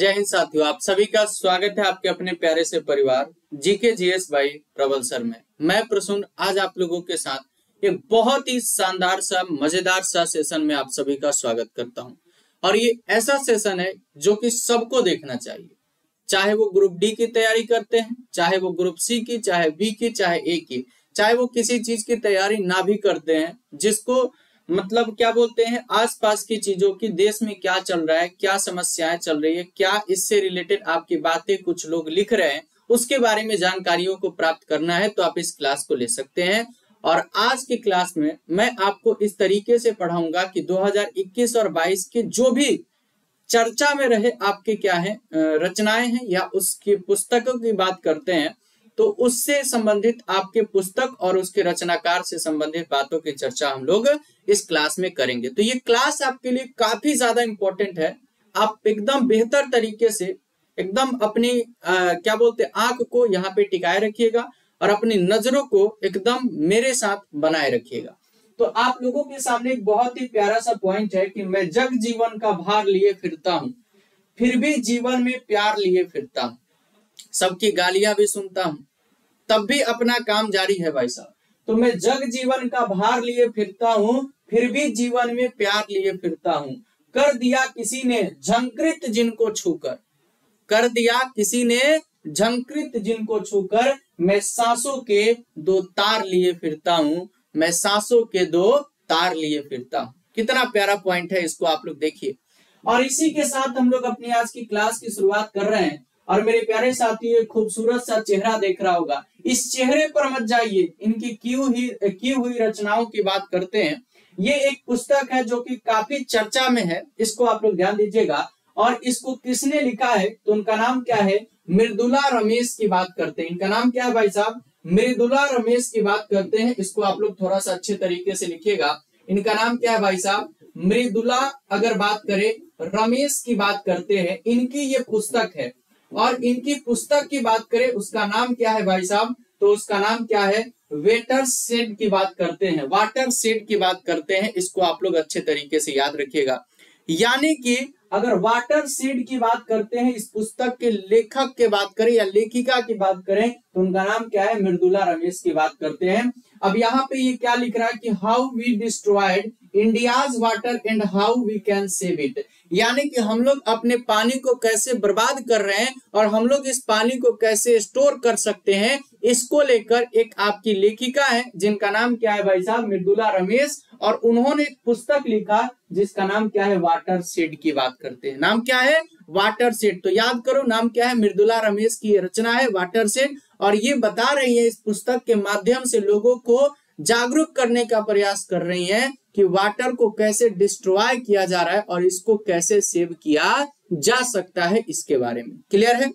जय हिंद साथियों, आप सभी का स्वागत है आपके अपने प्यारे से परिवार, GK GS by Prabal sir में। मैं प्रसून, आज आप लोगों के साथ एक बहुत ही शानदार सा, मज़ेदार सा सेशन में आप सभी का स्वागत करता हूँ। और ये ऐसा सेशन है जो कि सबको देखना चाहिए। चाहे वो ग्रुप डी की तैयारी करते हैं, चाहे वो ग्रुप सी की, चाहे बी की, चाहे ए की, चाहे वो किसी चीज़ की तैयारी ना भी करते हैं, जिसको मतलब क्या बोलते हैं, आसपास की चीज़ों की, देश में क्या चल रहा है, क्या समस्याएँ चल रही है, क्या इससे रिलेटेड आपकी बातें कुछ लोग लिख रहे हैं, उसके बारे में जानकारियों को प्राप्त करना है तो आप इस क्लास को ले सकते हैं। और आज की क्लास में मैं आपको इस तरीके से पढ़ाऊँगा कि 2021 और 22 के जो भी चर्चा में रहे, आपके क्या है रचनाएँ हैं या उसकी पुस्तकों की बात करते हैं तो उससे संबंधित आपके पुस्तक और उसके रचनाकार से संबंधित बातों की चर्चा हम लोग इस क्लास में करेंगे। तो ये क्लास आपके लिए काफ़ी ज़्यादा इंपॉर्टेंट है। आप एकदम बेहतर तरीके से एकदम अपनी आ, क्या बोलते आँख को यहाँ पे टिकाए रखिएगा और अपनी नज़रों को एकदम मेरे साथ बनाए रखिएगा। तो आप लोगों के सामने एक बहुत ही प्यारा सा पॉइंट है कि मैं जग जीवन का भार लिए फिरता हूँ फिर भी जीवन में प्यार लिए फिरता हूँ। सबकी गालियाँ भी सुनता हूँ तब भी अपना काम जारी है भाई साहब। तो मैं जग जीवन का भार लिए फिरता हूँ, फिर भी जीवन में प्यार लिए फिरता हूँ। कर दिया किसी ने, झंकृत जिनको छूकर। कर दिया किसी ने, झंकृत जिनको छूकर मैं सांसों के दो तार लिए फिरता हूँ, मैं सांसों के दो तार लिए फिरता हूँ। कितना प्यारा पॉइंट है, इसको आप लोग देखिए। और इसी के साथ हम लोग अपनी आज की क्लास की शुरुआत कर रहे हैं। और मेरे प्यारे साथी खूबसूरत सा चेहरा देख रहा होगा। इस चेहरे पर मत जाइए। इनकी की हुई की हुई रचनाओं की बात करते हैं। ये एक पुस्तक है जो कि काफ़ी चर्चा में है। इसको आप लोग ध्यान दीजिएगा। और इसको किसने लिखा है? तो उनका नाम क्या है? मृदुला रमेश की बात करते हैं। इनका नाम क्या है भाई साहब? मृदुला रमेश की बात करते हैं। इसको आप लोग थोड़ा सा अच्छे तरीके से लिखिएगा। इनका नाम क्या है भाई साहब? मृदुला अगर बात करें, रमेश की बात करते हैं। इनकी ये पुस्तक है। और इनकी पुस्तक की बात करें, उसका नाम क्या है भाई साहब? तो उसका नाम क्या है? वेटर सेड की बात करते हैं। वाटर सेड की बात करते हैं। इसको आप लोग अच्छे तरीके से याद रखिएगा। यानी कि अगर वाटर सेड की बात करते हैं, इस पुस्तक के लेखक के बात करें या लेखिका की बात करें तो उनका नाम क्या है? मृदुला रमेश की बात करते हैं। अब यहाँ पे ये क्या लिख रहा है कि how we destroyed India's water and how we can save it यानी कि हम लोग अपने पानी को कैसे बर्बाद कर रहे हैं और हम लोग इस पानी को कैसे स्टोर कर सकते हैं, इसको लेकर एक आपकी लेखिका है, जिनका नाम क्या है भाई साहब? मृदुला रमेश। और उन्होंने एक पुस्तक लिखा, जिसका नाम क्या है? वाटर सेड की बात करते हैं। नाम क्या है? वाटर सेड तो याद करो, नाम क्या है? मृदुला रमेश की रचना है वाटर सेड और ये बता रही है इस पुस्तक के माध्यम से लोगों को जागरूक करने का प्रयास कर रही है कि वाटर को कैसे डिस्ट्रॉय किया जा रहा है और इसको कैसे सेव किया जा सकता है इसके बारे में। क्लियर है?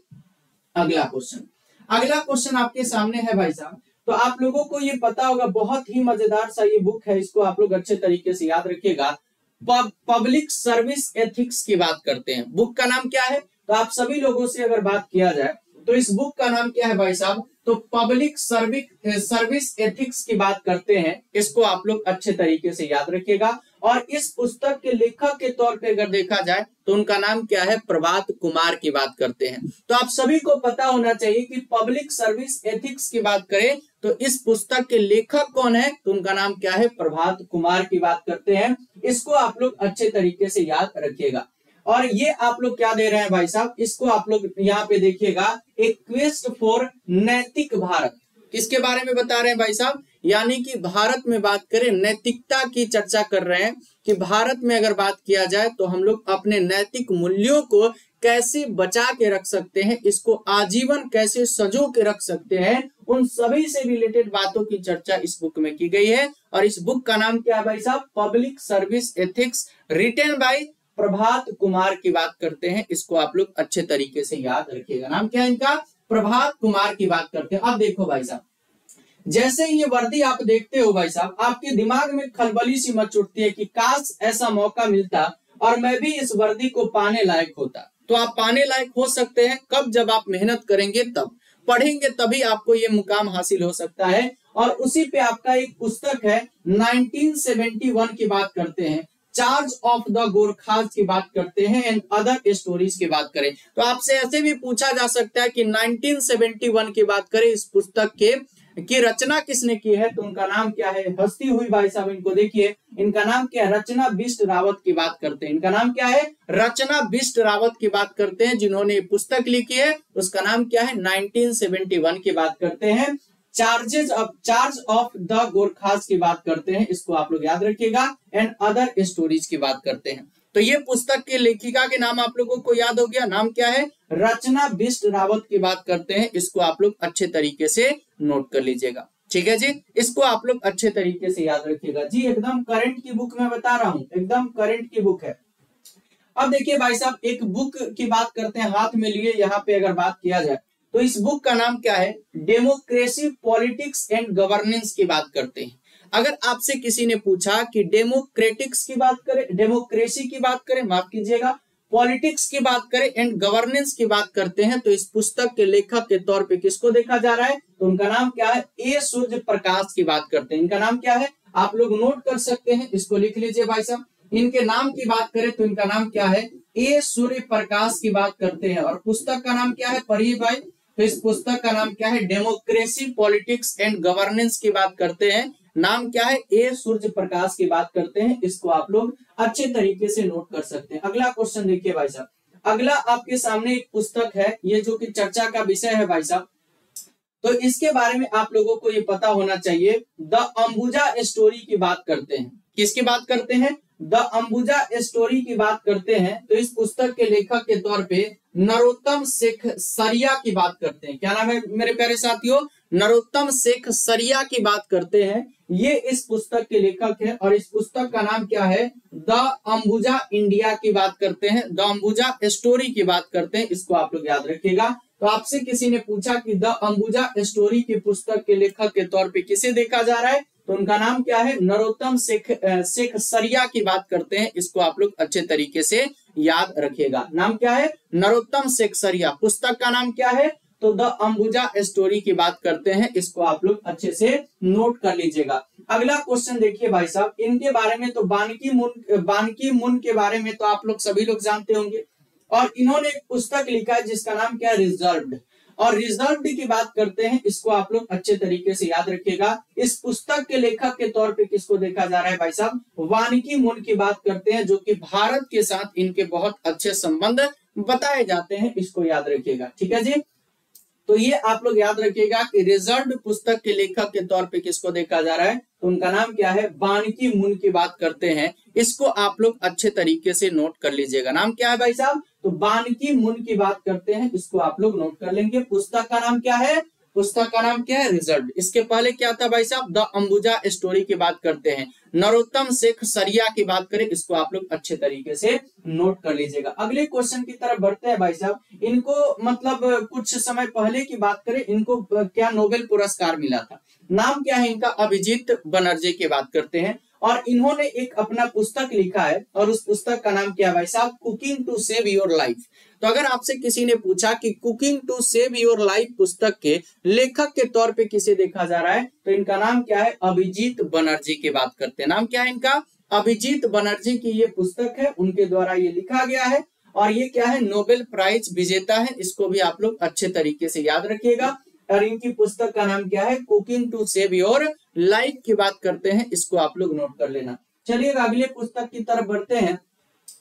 अगला क्वेश्चन। अगला क्वेश्चन आपके सामने है भाई साहब। तो आप लोगों को ये पता होगा, बहुत ही मज़ेदार सा ये बुक है, इसको आप लोग अच्छे तरीके से याद रखिएगा। पब्लिक सर्विस एथिक्स की बात करते हैं। बुक का नाम क्या है? तो आप सभी लोगों से अगर बात किया जाए तो इस बुक का नाम क्या है भाई साहब? तो पब्लिक सर्विस सर्विस एथिक्स की बात करते हैं। इसको आप लोग अच्छे तरीके से याद रखिएगा। और इस पुस्तक के लेखक के तौर पे अगर देखा जाए तो उनका नाम क्या है? प्रभात कुमार की बात करते हैं। तो आप सभी को पता होना चाहिए कि पब्लिक सर्विस एथिक्स की बात करें तो इस पुस्तक के लेखक कौन है? तो उनका नाम क्या है? प्रभात कुमार की बात करते हैं। इसको आप लोग अच्छे तरीके से याद रखिएगा। और ये आप लोग क्या दे रहे हैं भाई साहब? इसको आप लोग यहाँ पे देखिएगा। एक क्वेस्ट फॉर नैतिक भारत। किसके बारे में बता रहे हैं भाई साहब? यानी कि भारत में बात करें, नैतिकता की चर्चा कर रहे हैं कि भारत में अगर बात किया जाए तो हम लोग अपने नैतिक मूल्यों को कैसे बचा के रख सकते हैं, इसको आजीवन कैसे सजो के रख सकते हैं, उन सभी से रिलेटेड बातों की चर्चा इस बुक में की गई है। और इस बुक का नाम क्या है भाई साहब? Public service ethics written by Prabhat Kumar की बात करते हैं, इसको आप लोग अच्छे तरीके से याद रखिएगा। नाम क्या है इनका? प्रभात कुमार की बात करते हैं। अब देखो भाई साहब, जैसे ये वर्दी आप देखते हो भाई साहब, आपके दिमाग में खलबली सी मच उठती है कि काश ऐसा मौका मिलता और मैं भी इस वर्दी को पाने लायक होता। तो आप पाने लायक हो सकते हैं, कब जब आप मेहनत करेंगे तब। पढ़ेंगे तभी आपको ये मुकाम हासिल हो सकता है। और उसी पे आपका एक पुस्तक है 1971 की बात करते हैं। चार्ज ऑफ़ द गोरखाज की बात करते हैं एंड अदर स्टोरीज की बात करें। तो आपसे ऐसे भी पूछा जा सकता है कि 1971 की बात करें, इस पुस्तक के, की रचना किसने की है? तो उनका नाम क्या है? हस्ती हुई भाई साहब, इनको देखिए। इनका नाम क्या है? रचना बिष्ट रावत की बात करते हैं। इनका नाम क्या है? रचना बिष्ट रावत की बात करते हैं, जिन्होंने पुस्तक लिखी है। उसका नाम क्या है? 1971 की बात करते हैं। Charges of charge of the Gorkhas की बात करते हैं, इसको आप लोग याद रखिएगा एंड अदर स्टोरीज की बात करते हैं। तो ये पुस्तक के लेखिका के नाम आप लोगों को याद हो गया, नाम क्या है? रचना बिस्ट रावत की बात करते हैं, इसको आप लोग अच्छे तरीके से नोट कर लीजिएगा। ठीक है जी? इसको आप लोग अच्छे तरीके से याद रखिएगा। जी, एकदम करंट की बुक में बता रहा हूँ, एकदम करंट की बुक है। अब देखिए भाई साहब, एक बुक की बात करते हैं, हाथ में लिए, यहाँ पे अगर बात किया जाए तो इस बुक का नाम क्या है? डेमोक्रेसी पॉलिटिक्स एंड गवर्नेंस की बात करते हैं। अगर आपसे किसी ने पूछा कि डेमोक्रेटिक्स की बात करें डेमोक्रेसी की बात करें, माफ़ कीजिएगा पॉलिटिक्स की बात करें एंड गवर्नेंस की बात करते हैं तो इस पुस्तक के लेखक के तौर पे किसको देखा जा रहा है? तो उनका नाम क्या है? ए सूर्य प्रकाश की बात करते हैं। इनका नाम क्या है? आप लोग नोट कर सकते हैं, इसको लिख लीजिए भाई साहब। इनके नाम की बात करें तो इनका नाम क्या है? ए सूर्य प्रकाश की बात करते हैं। और पुस्तक का नाम क्या है? पढ़िए भाई। तो इस पुस्तक का नाम क्या है? डेमोक्रेसी पॉलिटिक्स एंड गवर्नेंस की बात करते हैं। नाम क्या है? ए सूर्य प्रकाश की बात करते हैं। इसको आप लोग अच्छे तरीके से नोट कर सकते हैं। अगला क्वेश्चन देखिए भाई साहब। अगला आपके सामने एक पुस्तक है, ये जो कि चर्चा का विषय है भाई साहब। तो इसके बारे में आप लोगों को ये पता होना चाहिए। द अंबुजा स्टोरी की बात करते हैं। किसकी बात करते हैं? द अंबुजा स्टोरी की बात करते हैं तो इस पुस्तक के लेखक के तौर पे नरोत्तम शेख सरिया की बात करते हैं। क्या नाम है मेरे प्यारे साथियों? नरोत्तम शेख सरिया की बात करते हैं। ये इस पुस्तक के लेखक है और इस पुस्तक का नाम क्या है? द अंबुजा इंडिया की बात करते हैं। द अंबुजा स्टोरी की बात करते हैं। इसको आप लोग याद रखिएगा। तो आपसे किसी ने पूछा कि द अंबुजा स्टोरी की पुस्तक के लेखक के तौर पे किसे देखा जा रहा है? तो उनका नाम क्या है? नरोत्तम शेख शेख सरिया की बात करते हैं। इसको आप लोग अच्छे तरीके से याद रखिएगा। नाम क्या है? नरोत्तम शेख सरिया। पुस्तक का नाम क्या है? तो द अंबुजा स्टोरी की बात करते हैं। इसको आप लोग अच्छे से नोट कर लीजिएगा। अगला क्वेश्चन देखिए भाई साहब। इनके बारे में तो बानकी मुन बानकी मुन के बारे में तो आप लोग सभी लोग जानते होंगे। और इन्होंने एक पुस्तक लिखा है जिसका नाम क्या है? रिज़र्व और रिज़र्व की बात करते हैं, इसको आप लोग अच्छे तरीके से याद रखिएगा। इस पुस्तक के लेखक के तौर पे किसको देखा जा रहा है भाई साहब? वानिकी मुन की बात करते हैं, जो कि भारत के साथ इनके बहुत अच्छे संबंध बताए जाते हैं, इसको याद रखिएगा। ठीक है जी? तो ये आप लोग याद रखिएगा कि रिज़ल्ट पुस्तक के लेखक के तौर पे किसको देखा जा रहा है? तो उनका नाम क्या है? बानकी मुन की बात करते हैं। इसको आप लोग अच्छे तरीके से नोट कर लीजिएगा। नाम क्या है भाई साहब? तो बानकी मुन की बात करते हैं। इसको आप लोग नोट कर लेंगे। पुस्तक का नाम क्या है? पुस्तक का नाम क्या है? रिज़ल्ट इसके पहले क्या था भाई साहब? द अंबुजा स्टोरी की बात करते हैं। नरोत्तम शेख सरिया की बात करें, इसको आप लोग अच्छे तरीके से नोट कर लीजिएगा। अगले क्वेश्चन की तरफ़ बढ़ते हैं भाई साहब। इनको मतलब कुछ समय पहले की बात करें, इनको क्या नोबेल पुरस्कार मिला था? नाम क्या है इनका? अभिजीत बनर्जी की बात करते हैं। और इन्होंने एक अपना पुस्तक लिखा है, और उस पुस्तक का नाम क्या है भाई साहब? Cooking to save your life तो अगर आपसे किसी ने पूछा कि cooking to save your life पुस्तक के लेखक के तौर पे किसे देखा जा रहा है तो इनका नाम क्या है? अभिजीत बनर्जी की बात करते हैं। नाम क्या है इनका? अभिजीत बनर्जी की ये पुस्तक है, उनके द्वारा ये लिखा गया है। और ये क्या है? नोबेल प्राइज विजेता है। इसको भी आप लोग अच्छे तरीके से याद रखिएगा। और इनकी पुस्तक का नाम क्या है? Cooking to save your life की बात करते हैं। इसको आप लोग नोट कर लेना। चलिए अगले पुस्तक की तरफ़ बढ़ते हैं।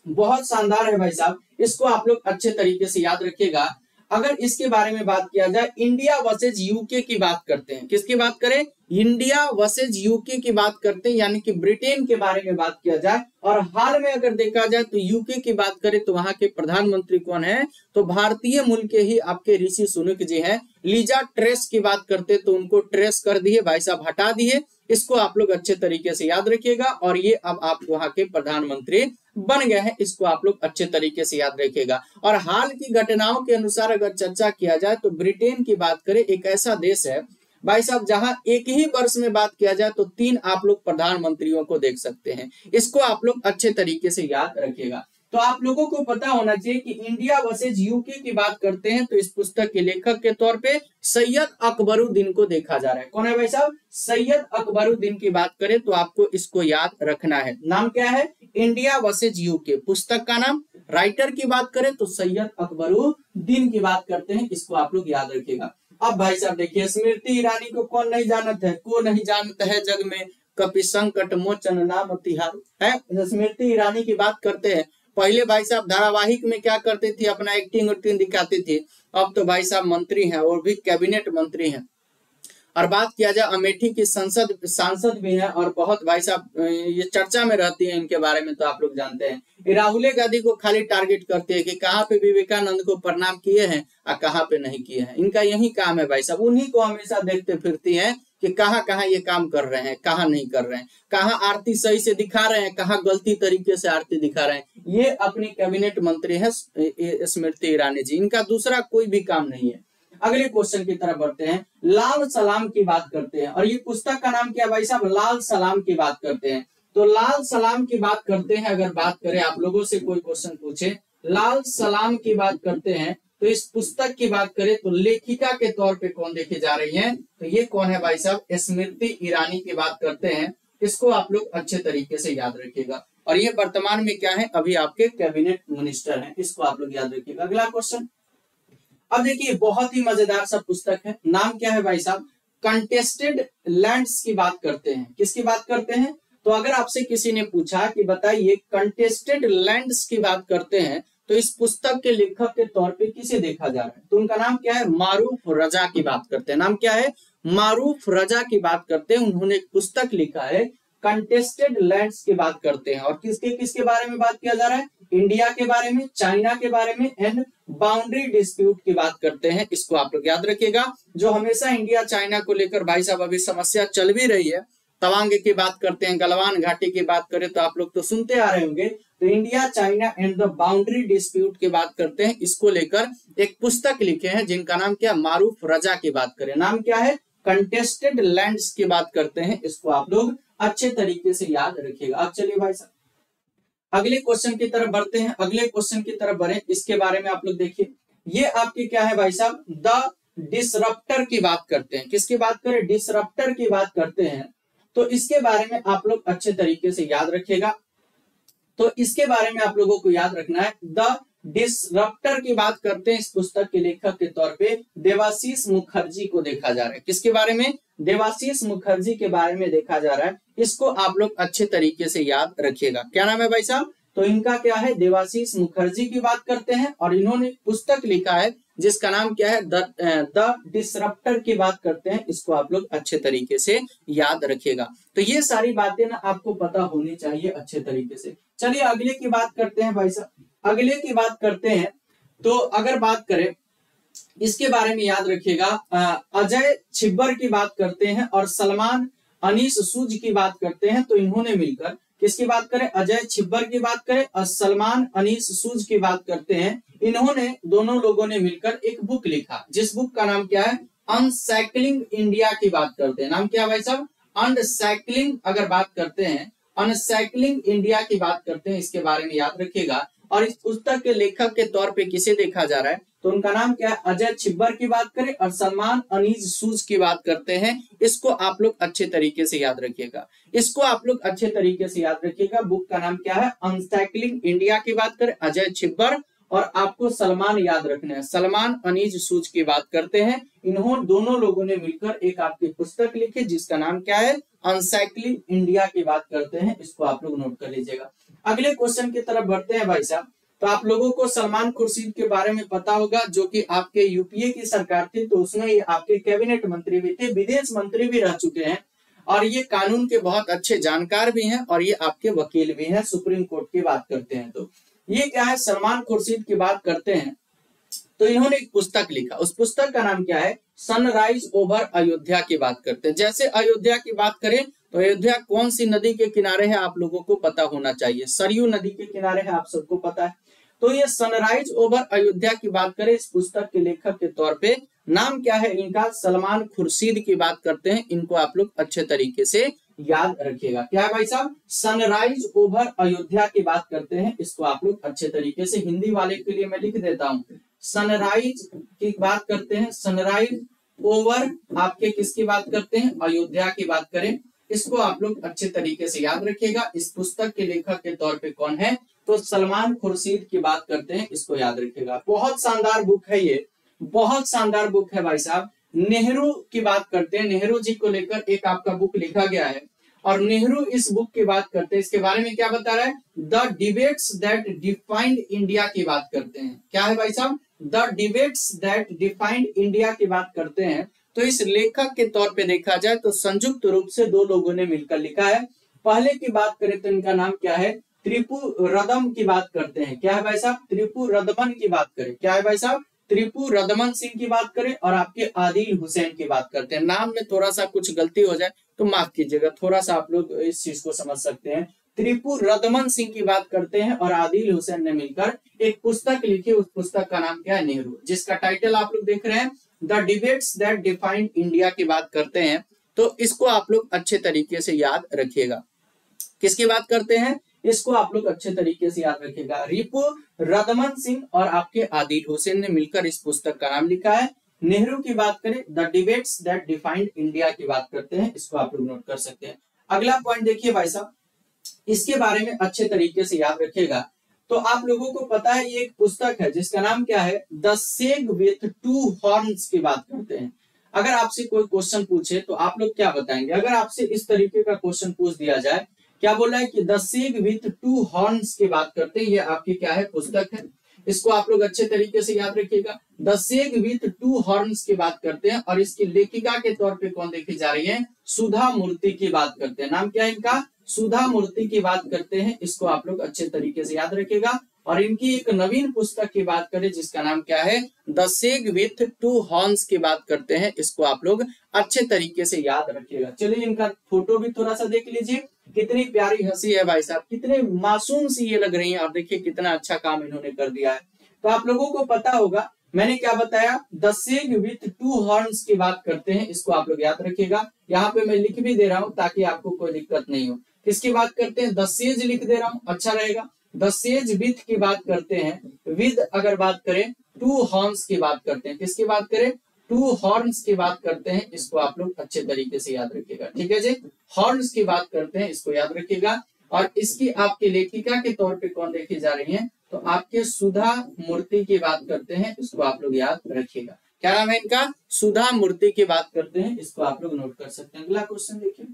बहुत शानदार है भाई साहब। इसको आप लोग अच्छे तरीके से याद रखिएगा। अगर इसके बारे में बात किया जाए इंडिया वर्सेज यूके की बात करते हैं। किसकी बात करें? इंडिया वर्सेज यूके की बात करते हैं, यानी कि ब्रिटेन के बारे में बात किया जाए। और हाल में अगर देखा जाए तो यूके की बात करें तो वहाँ के प्रधानमंत्री कौन है? तो भारतीय मूल के ही आपके ऋषि सुनुक जी हैं। लीजा ट्रेस की बात करते तो उनको ट्रेस कर दिए, भाई साहब हटा दिए। इसको आप लोग अच्छे तरीके से याद रखिएगा और ये अब आप वहाँ के प्रधानमंत्री बन गए हैं, इसको आप लोग अच्छे तरीके से याद रखिएगा। और हाल की घटनाओं के अनुसार अगर चर्चा किया जाए तो ब्रिटेन की बात करें, एक ऐसा देश है, भाई साहब, जहाँ एक ही वर्ष में बात किया जाए तो तीन आप लोग प्रधानमंत्रियों को देख सकते हैं। इसको आप लोग अच्छे तरीके से याद रखिएगा। तो आप लोगों को पता होना चाहिए कि इंडिया वर्सेज यूके की बात करते हैं तो इस पुस्तक के लेखक के तौर पे सैयद अकबरुद्दीन को देखा जा रहा है। कौन है भाई साहब? सैयद अकबरुद्दीन की बात करें तो आपको इसको याद रखना है। नाम क्या है? इंडिया वर्सेज यूके पुस्तक का नाम राइटर की बात करें तो सैयद अकबरुद्दीन की बात करते हैं, इसको आप लोग याद रखिएगा। अब भाई साहब देखिए, स्मृति ईरानी को कौन नहीं जानता है? को नहीं जानता है जग में? कपि संकट मोचन नाम तिहार। है? स्मृति ईरानी की बात करते हैं पहले भाई साहब धारावाहिक में क्या करते थे? अपना एक्टिंग उक्टिंग दिखाते थे। अब तो भाई साहब मंत्री हैं और भी कैबिनेट मंत्री हैं। और बात किया जाए अमेठी की संसद, सांसद भी हैं और बहुत भाई साहब ये चर्चा में रहती है इनके बारे में तो आप लोग जानते हैं। राहुल गांधी को खाली टारगेट करते हैं कि कहाँ पे विवेकानंद को प्रणाम किए हैं और कहाँ पे नहीं किए हैं। इनका यही काम है भाई साहब। उन्हीं को हमेशा देखते फिरती हैं कि कहाँ कहाँ ये काम कर रहे हैं, कहाँ नहीं कर रहे हैं। कहाँ आरती सही से दिखा रहे हैं, कहाँ गलती तरीके से आरती दिखा रहे हैं। ये अपनी कैबिनेट मंत्री है स्मृति ईरानी जी। इनका दूसरा कोई भी काम नहीं है। अगले क्वेश्चन की तरफ़ बढ़ते हैं। लाल सलाम की बात करते हैं। और ये पुस्तक का नाम क्या भाई साहब? लाल सलाम की बात करते हैं। तो लाल सलाम की बात करते हैं, अगर बात करें, आप लोगों से कोई क्वेश्चन पूछे। लाल सलाम की बात करते हैं तो इस पुस्तक की बात करें तो लेखिका के तौर पे कौन देखे जा रही हैं? तो ये कौन है भाई साहब? स्मृति ईरानी की बात करते हैं। इसको आप लोग अच्छे तरीके से याद रखिएगा। और ये वर्तमान में क्या है? अभी आपके कैबिनेट मिनिस्टर हैं। इसको आप लोग याद रखिएगा। अगला क्वेश्चन। अब देखिए, बहुत ही मज़ेदार सा पुस्तक है। नाम क्या है भाई साहब? कंटेस्टेड लैंड्स की बात करते हैं। किसकी बात करते हैं? तो अगर आपसे किसी ने पूछा कि बताइए कंटेस्टेड लैंड्स की बात करते हैं तो इस पुस्तक के लेखक के तौर पे किसे देखा जा रहा है? तो उनका नाम क्या है? मारूफ रजा की बात करते हैं। नाम क्या है? मारूफ रजा की बात करते हैं। उन्होंने एक पुस्तक लिखा है कंटेस्टेड लैंड्स की बात करते हैं। और किसके किसके बारे में बात किया जा रहा है? इंडिया के बारे में, चाइना के बारे में एंड बाउंड्री डिस्प्यूट की बात करते हैं। इसको आप लोग याद रखिएगा, जो हमेशा इंडिया, चाइना को लेकर भाई साहब अभी समस्या चल भी रही है। तवांग की बात करते हैं, गलवान घाटी की बात करें तो आप लोग तो सुनते आ रहे होंगे। तो India, China and the boundary dispute की बात करते हैं। इसको लेकर एक पुस्तक लिखे हैं, जिनका नाम क्या? मारूफ रजा की बात करें। नाम क्या है? कंटेस्टेड लैंड्स की बात करते हैं। इसको आप लोग अच्छे तरीके से याद रखिएगा। अब चलिए भाई साहब, अगले क्वेश्चन की तरफ़ बढ़ते हैं। अगले क्वेश्चन की तरफ़ बढ़े, इसके बारे में आप लोग देखिए। ये आपके क्या है भाई साहब? द डिसरप्टर की बात करते हैं। किसकी बात करें? डिसरप्टर की बात करते हैं। तो इसके बारे में आप लोग अच्छे तरीके से याद रखिएगा। तो इसके बारे में आप लोगों को याद रखना है। द डिसरप्टर की बात करते हैं इस पुस्तक के लेखक के तौर पे देवाशीष मुखर्जी को देखा जा रहा है। किसके बारे में? देवाशीष मुखर्जी के बारे में देखा जा रहा है। इसको आप लोग अच्छे तरीके से याद रखिएगा। क्या नाम है भाई साहब? तो इनका क्या है? देवाशीष मुखर्जी की बात करते हैं और इन्होंने पुस्तक लिखा है, जिसका नाम क्या है? द डिसरप्टर की बात करते हैं। इसको आप लोग अच्छे तरीके से याद रखिएगा। तो ये सारी बातें ना आपको पता होनी चाहिए अच्छे तरीके से। चलिए अगले की बात करते हैं भाई साहब। अगले की बात करते हैं। तो अगर बात करें, इसके बारे में याद रखिएगा अजय छिब्बर की बात करते हैं और सलमान अनीस सूज की बात करते हैं तो इन्होंने मिलकर किसकी बात करें? अजय छिब्बर की बात करें और सलमान अनीस सूज की बात करते हैं। इन्होंने, दोनों लोगों ने मिलकर एक बुक लिखा, जिस बुक का नाम क्या है? अनसाइक्लिंग इंडिया की बात करते हैं। नाम क्या भाई साहब? अनसाइक्लिंग अगर बात करते हैं अनसाइक्लिंग इंडिया की बात करते हैं, इसके बारे में याद रखिएगा। और इस पुस्तक के लेखक के तौर पे किसे देखा जा रहा है? तो उनका नाम क्या है? अजय छिब्बर की बात करें और सलमान अनीज सूज की बात करते हैं। इसको आप लोग अच्छे तरीके से याद रखिएगा। इसको आप लोग अच्छे तरीके से याद रखिएगा। बुक का नाम क्या है? अनसाइक्लिंग इंडिया की बात करें, अजय छिब्बर। और आपको सलमान याद रखना है। सलमान अनीज सूज की बात करते हैं। इन्होंने दोनों लोगों ने मिलकर एक आपकी पुस्तक लिखी, जिसका नाम क्या है? अनसाइक्लिंग इंडिया की बात करते हैं। इसको आप लोग नोट कर लीजिएगा। अगले क्वेश्चन की तरफ़ बढ़ते हैं भाई साहब। तो आप लोगों को सलमान खुर्शीद के बारे में पता होगा, जो कि आपके यूपीए की सरकार थी तो उसमें ये आपके कैबिनेट मंत्री भी थे, विदेश मंत्री भी रह चुके हैं। और ये कानून के बहुत अच्छे जानकार भी हैं और ये आपके वकील भी हैं, सुप्रीम कोर्ट की बात करते हैं तो। ये क्या है? सलमान खुर्शीद की बात करते हैं। तो इन्होंने एक पुस्तक लिखा। उस पुस्तक का नाम क्या है? सनराइज ओवर अयोध्या की बात करते हैं। जैसे अयोध्या की बात करें तो अयोध्या कौन सी नदी के किनारे है आप लोगों को पता होना चाहिए? सरयू नदी के किनारे है, आप सबको पता है। तो ये सनराइज ओवर अयोध्या की बात करें, इस पुस्तक के लेखक के तौर पे। नाम क्या है इनका? सलमान खुर्शीद की बात करते हैं। इनको आप लोग अच्छे तरीके से याद रखिएगा। क्या है भाई साहब? सनराइज ओवर अयोध्या की बात करते हैं। इसको आप लोग अच्छे तरीके से हिंदी वाले के लिए मैं लिख देता हूँ। सनराइज की बात करते हैं। सनराइज ओवर आपके किसकी बात करते हैं? अयोध्या की बात करें। इसको आप लोग अच्छे तरीके से याद रखिएगा। इस पुस्तक के लेखक के तौर पे कौन है? तो सलमान खुर्शीद की बात करते हैं, इसको याद रखिएगा। बहुत शानदार बुक है ये। बहुत शानदार बुक है भाई साहब। नेहरू की बात करते हैं। नेहरू जी को लेकर एक आपका बुक लिखा गया है। और नेहरू इस बुक की बात करते हैं। इसके बारे में क्या बता रहा है? The debates that defined India की बात करते हैं। क्या है भाई साहब? The debates that defined India की बात करते हैं। तो इस लेखक के तौर पे देखा जाए तो संयुक्त रूप से दो लोगों ने मिलकर लिखा है। पहले की बात करें तो इनका नाम क्या है? त्रिपु रदम की बात करते हैं। क्या है भाई साहब? त्रिपु रदमन की बात करें। क्या है भाई साहब? त्रिपु रदमन सिंह की बात करें और आपके आदिल हुसैन की बात करते हैं। नाम में थोड़ा सा कुछ गलती हो जाए तो माफ़ कीजिएगा। थोड़ा सा आप लोग इस चीज़ को समझ सकते हैं। त्रिपुर रदमन सिंह की बात करते हैं और आदिल हुसैन ने मिलकर एक पुस्तक लिखी। उस पुस्तक का नाम क्या है? नेहरू। जिसका टाइटल आप लोग देख रहे हैं। The debates that defined India की बात करते हैं तो इसको आप लोग अच्छे तरीके से याद रखिएगा। किसकी बात करते हैं? इसको आप लोग अच्छे तरीके से याद रखिएगा। रिपो रदमन सिंह और आपके आदिल हुसैन ने मिलकर इस पुस्तक का नाम लिखा है। नेहरू की बात करें, the debates that defined India की बात करते हैं, इसको आप लोग नोट कर सकते हैं। अगला पॉइंट देखिए भाई साहब, इसके बारे में अच्छे तरीके से याद रखिएगा। तो आप लोगों को पता है, ये एक पुस्तक है, जिसका नाम क्या है? The sage with two horns की बात करते हैं। अगर आपसे कोई क्वेश्चन पूछे तो आप लोग क्या बताएँगे? अगर आपसे इस तरीके का क्वेश्चन पूछ दिया जाए, क्या बोला है कि the sage with two horns की बात करते हैं? ये आपकी क्या है? पुस्तक है। इसको आप लोग अच्छे तरीके से याद रखिएगा। The sage with two horns की बात करते हैं, और इसकी लेखिका के तौर पे कौन देखी जा रही है? सुधा मूर्ति की बात करते हैं। नाम क्या है इनका? सुधा मूर्ति की बात करते हैं, इसको आप लोग अच्छे तरीके से याद रखेगा और इनकी एक नवीन पुस्तक की बात करें, जिसका नाम क्या है? The sage with two horns की बात करते हैं, इसको आप लोग अच्छे तरीके से याद रखिएगा। चलिए इनका फ़ोटो भी थोड़ा सा देख लीजिए। कितनी प्यारी हँसी है भाई साहब, कितने मासूम सी ये लग रही है। और देखिए कितना अच्छा काम इन्होंने कर दिया है। तो आप लोगों को पता होगा, मैंने क्या बताया? The sage with two horns की बात करते हैं, इसको आप लोग याद रखिएगा। यहाँ पे मैं लिख भी दे रहा हूँ, ताकि आपको कोई दिक्कत नहीं हो। किसकी बात करते हैं? द सेज लिख दे रहा हूँ अच्छा रहेगा। द सेज विथ की बात करते हैं विद अगर बात करें टू हॉर्न्स की बात करते हैं। किसकी बात करें? टू हॉर्न्स की बात करते हैं, इसको आप लोग अच्छे तरीके से याद रखिएगा। ठीक है जी? हॉर्न्स की बात करते हैं, इसको याद रखिएगा। और इसकी आपकी लेखिका के तौर पे कौन देखी जा रही है? तो आपके सुधा मूर्ति की बात करते हैं, इसको आप लोग याद रखिएगा। क्या नाम है इनका? सुधा मूर्ति की बात करते हैं, इसको आप लोग नोट कर सकते हैं। अगला क्वेश्चन देखिए।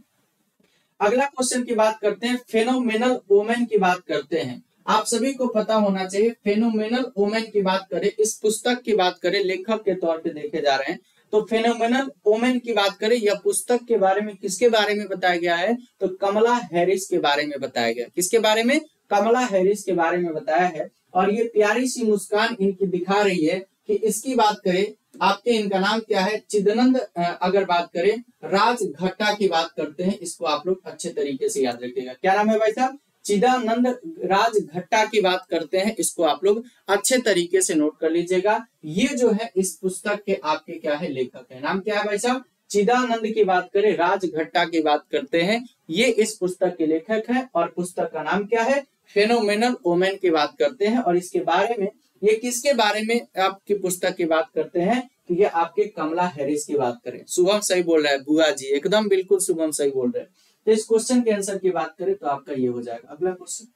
अगला क्वेश्चन की बात करते हैं फेनोमेनल ओमेन की बात करते हैं। आप सभी को पता होना चाहिए फेनोमेनल ओमेन की बात करें, इस पुस्तक की बात करें, लेखक के तौर पे देखे जा रहे हैं। तो फेनोमेनल ओमेन की बात करें, यह पुस्तक के बारे में किसके बारे में बताया गया है? तो कमला हैरिस के बारे में बताया गया। किसके बारे में? कमला हैरिस के बारे में बताया है। और ये प्यारी सी मुस्कान इनकी दिखा रही है कि इसकी बात करें आपके इनका नाम क्या है? चिदनंद अगर बात करें, राज घट्टा की बात करते हैं, इसको आप लोग अच्छे तरीके से याद रखिएगा। क्या नाम है भाई साहब? चिदानंद राज घट्टा की बात करते हैं, इसको आप लोग अच्छे तरीके से नोट कर लीजिएगा। ये जो है, इस पुस्तक के आपके क्या है, लेखक है। नाम क्या है भाई साहब? चिदानंद की बात करें, राज घट्टा की बात करते हैं। ये इस पुस्तक के लेखक है और पुस्तक का नाम क्या है? फेनोमेनल ओमेन की बात करते हैं और इसके बारे में ये किसके बारे में आपकी पुस्तक की बात करते हैं? तो ये आपके कमला हैरिस की बात करें। शुभम सही बोल रहा है, बुआ जी, एकदम बिल्कुल शुभम सही बोल रहे हैं। तो इस क्वेश्चन के आंसर की बात करें तो आपका ये हो जाएगा। अगला क्वेश्चन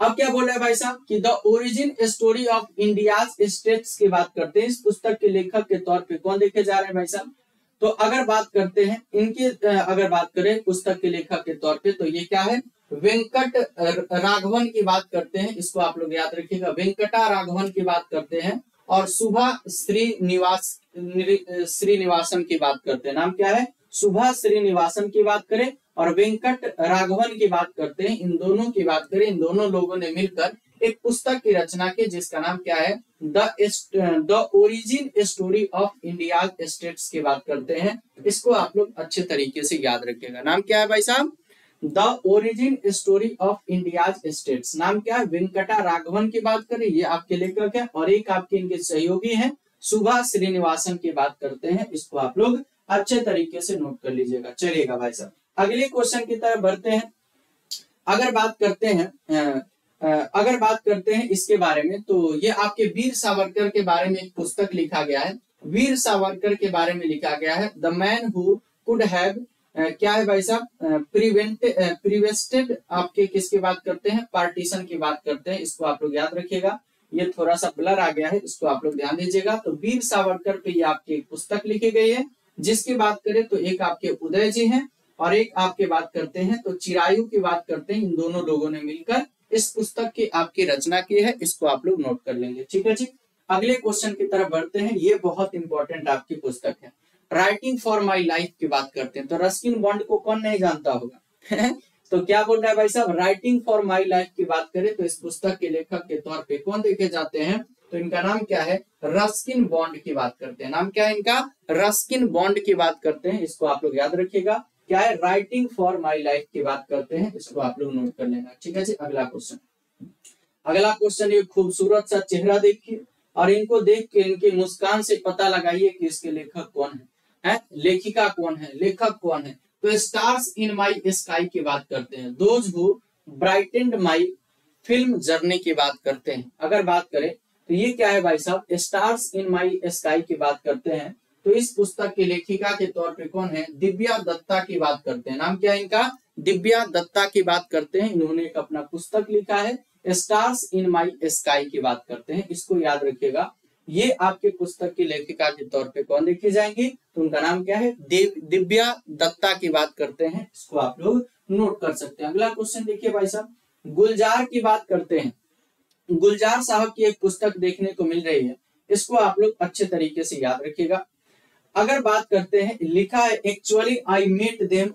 अब क्या बोल रहे हैं भाई साहब कि the origin story of India states की बात करते हैं। इस पुस्तक के लेखक के तौर पे कौन देखे जा रहे हैं भाई साहब? तो अगर बात करते हैं, इनके अगर बात करें पुस्तक के लेखक के तौर पे तो ये क्या है? वेंकट राघवन की बात करते हैं, इसको आप लोग याद रखिएगा। वेंकटा राघवन की बात करते हैं और सुबह श्रीनिवास श्रीनिवासन की बात करते हैं। नाम क्या है? सुबह श्रीनिवासन की बात करें और वेंकट राघवन की बात करते हैं। इन दोनों की बात करें, इन दोनों लोगों ने मिलकर एक पुस्तक की रचना की, जिसका नाम क्या है? The the origin story of India states की बात करते हैं। इसको आप लोग अच्छे तरीके से याद रखिएगा। नाम क्या है भाई साहब? The origin story of India states. नाम क्या है? वेंकटा राघवन की बात करें, ये आपके लेखक है और एक आपके इनके सहयोगी हैं। सुभा श्रीनिवासन की बात करते हैं, इसको आप लोग अच्छे तरीके से नोट कर लीजिएगा। चलिएगा भाई साहब। अगले क्वेश्चन की तरफ़ बढ़ते हैं। अगर बात करते हैं अगर बात करते हैं इसके बारे में तो ये आपके वीर सावरकर के बारे में एक पुस्तक लिखा गया है। वीर सावरकर के बारे में लिखा गया है, the man who could have क्या है भाई साहब? प्रिवेंट प्रिवेस्टेड आपके किसकी बात करते हैं? पार्टीशन की बात करते हैं, इसको आप लोग याद रखिएगा। ये थोड़ा सा ब्लर आ गया है, इसको आप लोग ध्यान दीजिएगा। तो वीर सावरकर पे ये आपकी पुस्तक लिखी गई है, जिसकी बात करें तो एक आपके उदय जी हैं और एक आपके बात करते हैं तो चिरायु की बात करते हैं। इन दोनों लोगों ने मिलकर इस पुस्तक की आपकी रचना की है, इसको आप लोग नोट कर लेंगे। ठीक है जी? अगले क्वेश्चन की तरफ़ बढ़ते हैं। ये बहुत इंपॉर्टेंट आपकी पुस्तक है। राइटिंग फॉर माई लाइफ की बात करते हैं। तो रस्किन बॉन्ड को कौन नहीं जानता होगा? तो क्या बोल रहा है भाई साहब? राइटिंग फॉर माई लाइफ की बात करें तो इस पुस्तक के लेखक के तौर पे कौन देखे जाते हैं? तो इनका नाम क्या है? रस्किन बॉन्ड की बात करते हैं। नाम क्या है इनका? रस्किन बॉन्ड की बात करते हैं। इसको आप लोग याद रखिएगा। क्या है? राइटिंग फॉर माई लाइफ की बात करते हैं। इसको आप लोग नोट कर लेना। ठीक है जी, अगला क्वेश्चन। अगला क्वेश्चन, ये खूबसूरत सा चेहरा देखिए और इनको देख के इनकी मुस्कान से पता लगाइए कि इसके लेखक कौन है। है? लेखिका कौन है? लेखक कौन है? तो स्टार्स इन माई स्काई की बात करते हैं। Those who brightened my film journey की बात करते हैं। अगर बात करें तो ये क्या है भाई साहब? स्टार्स इन माई स्काई की बात करते हैं। तो इस पुस्तक की लेखिका के तौर पे कौन है? दिव्या दत्ता की बात करते हैं। नाम क्या है इनका? दिव्या दत्ता की बात करते हैं। इन्होंने एक अपना पुस्तक लिखा है। स्टार्स इन माई स्काई की बात करते हैं। इसको याद रखिएगा। ये आपके पुस्तक की लेखिका के तौर पे कौन लिखी जाएँगी? तो उनका नाम क्या है? दिव्या दत्ता की बात करते हैं। इसको आप लोग नोट कर सकते हैं। अगला क्वेश्चन देखिए भाई साहब। गुलजार की बात करते हैं। गुलजार साहब की एक पुस्तक देखने को मिल रही है। इसको आप लोग अच्छे तरीके से याद रखिएगा। अगर बात करते हैं, लिखा है actually I met them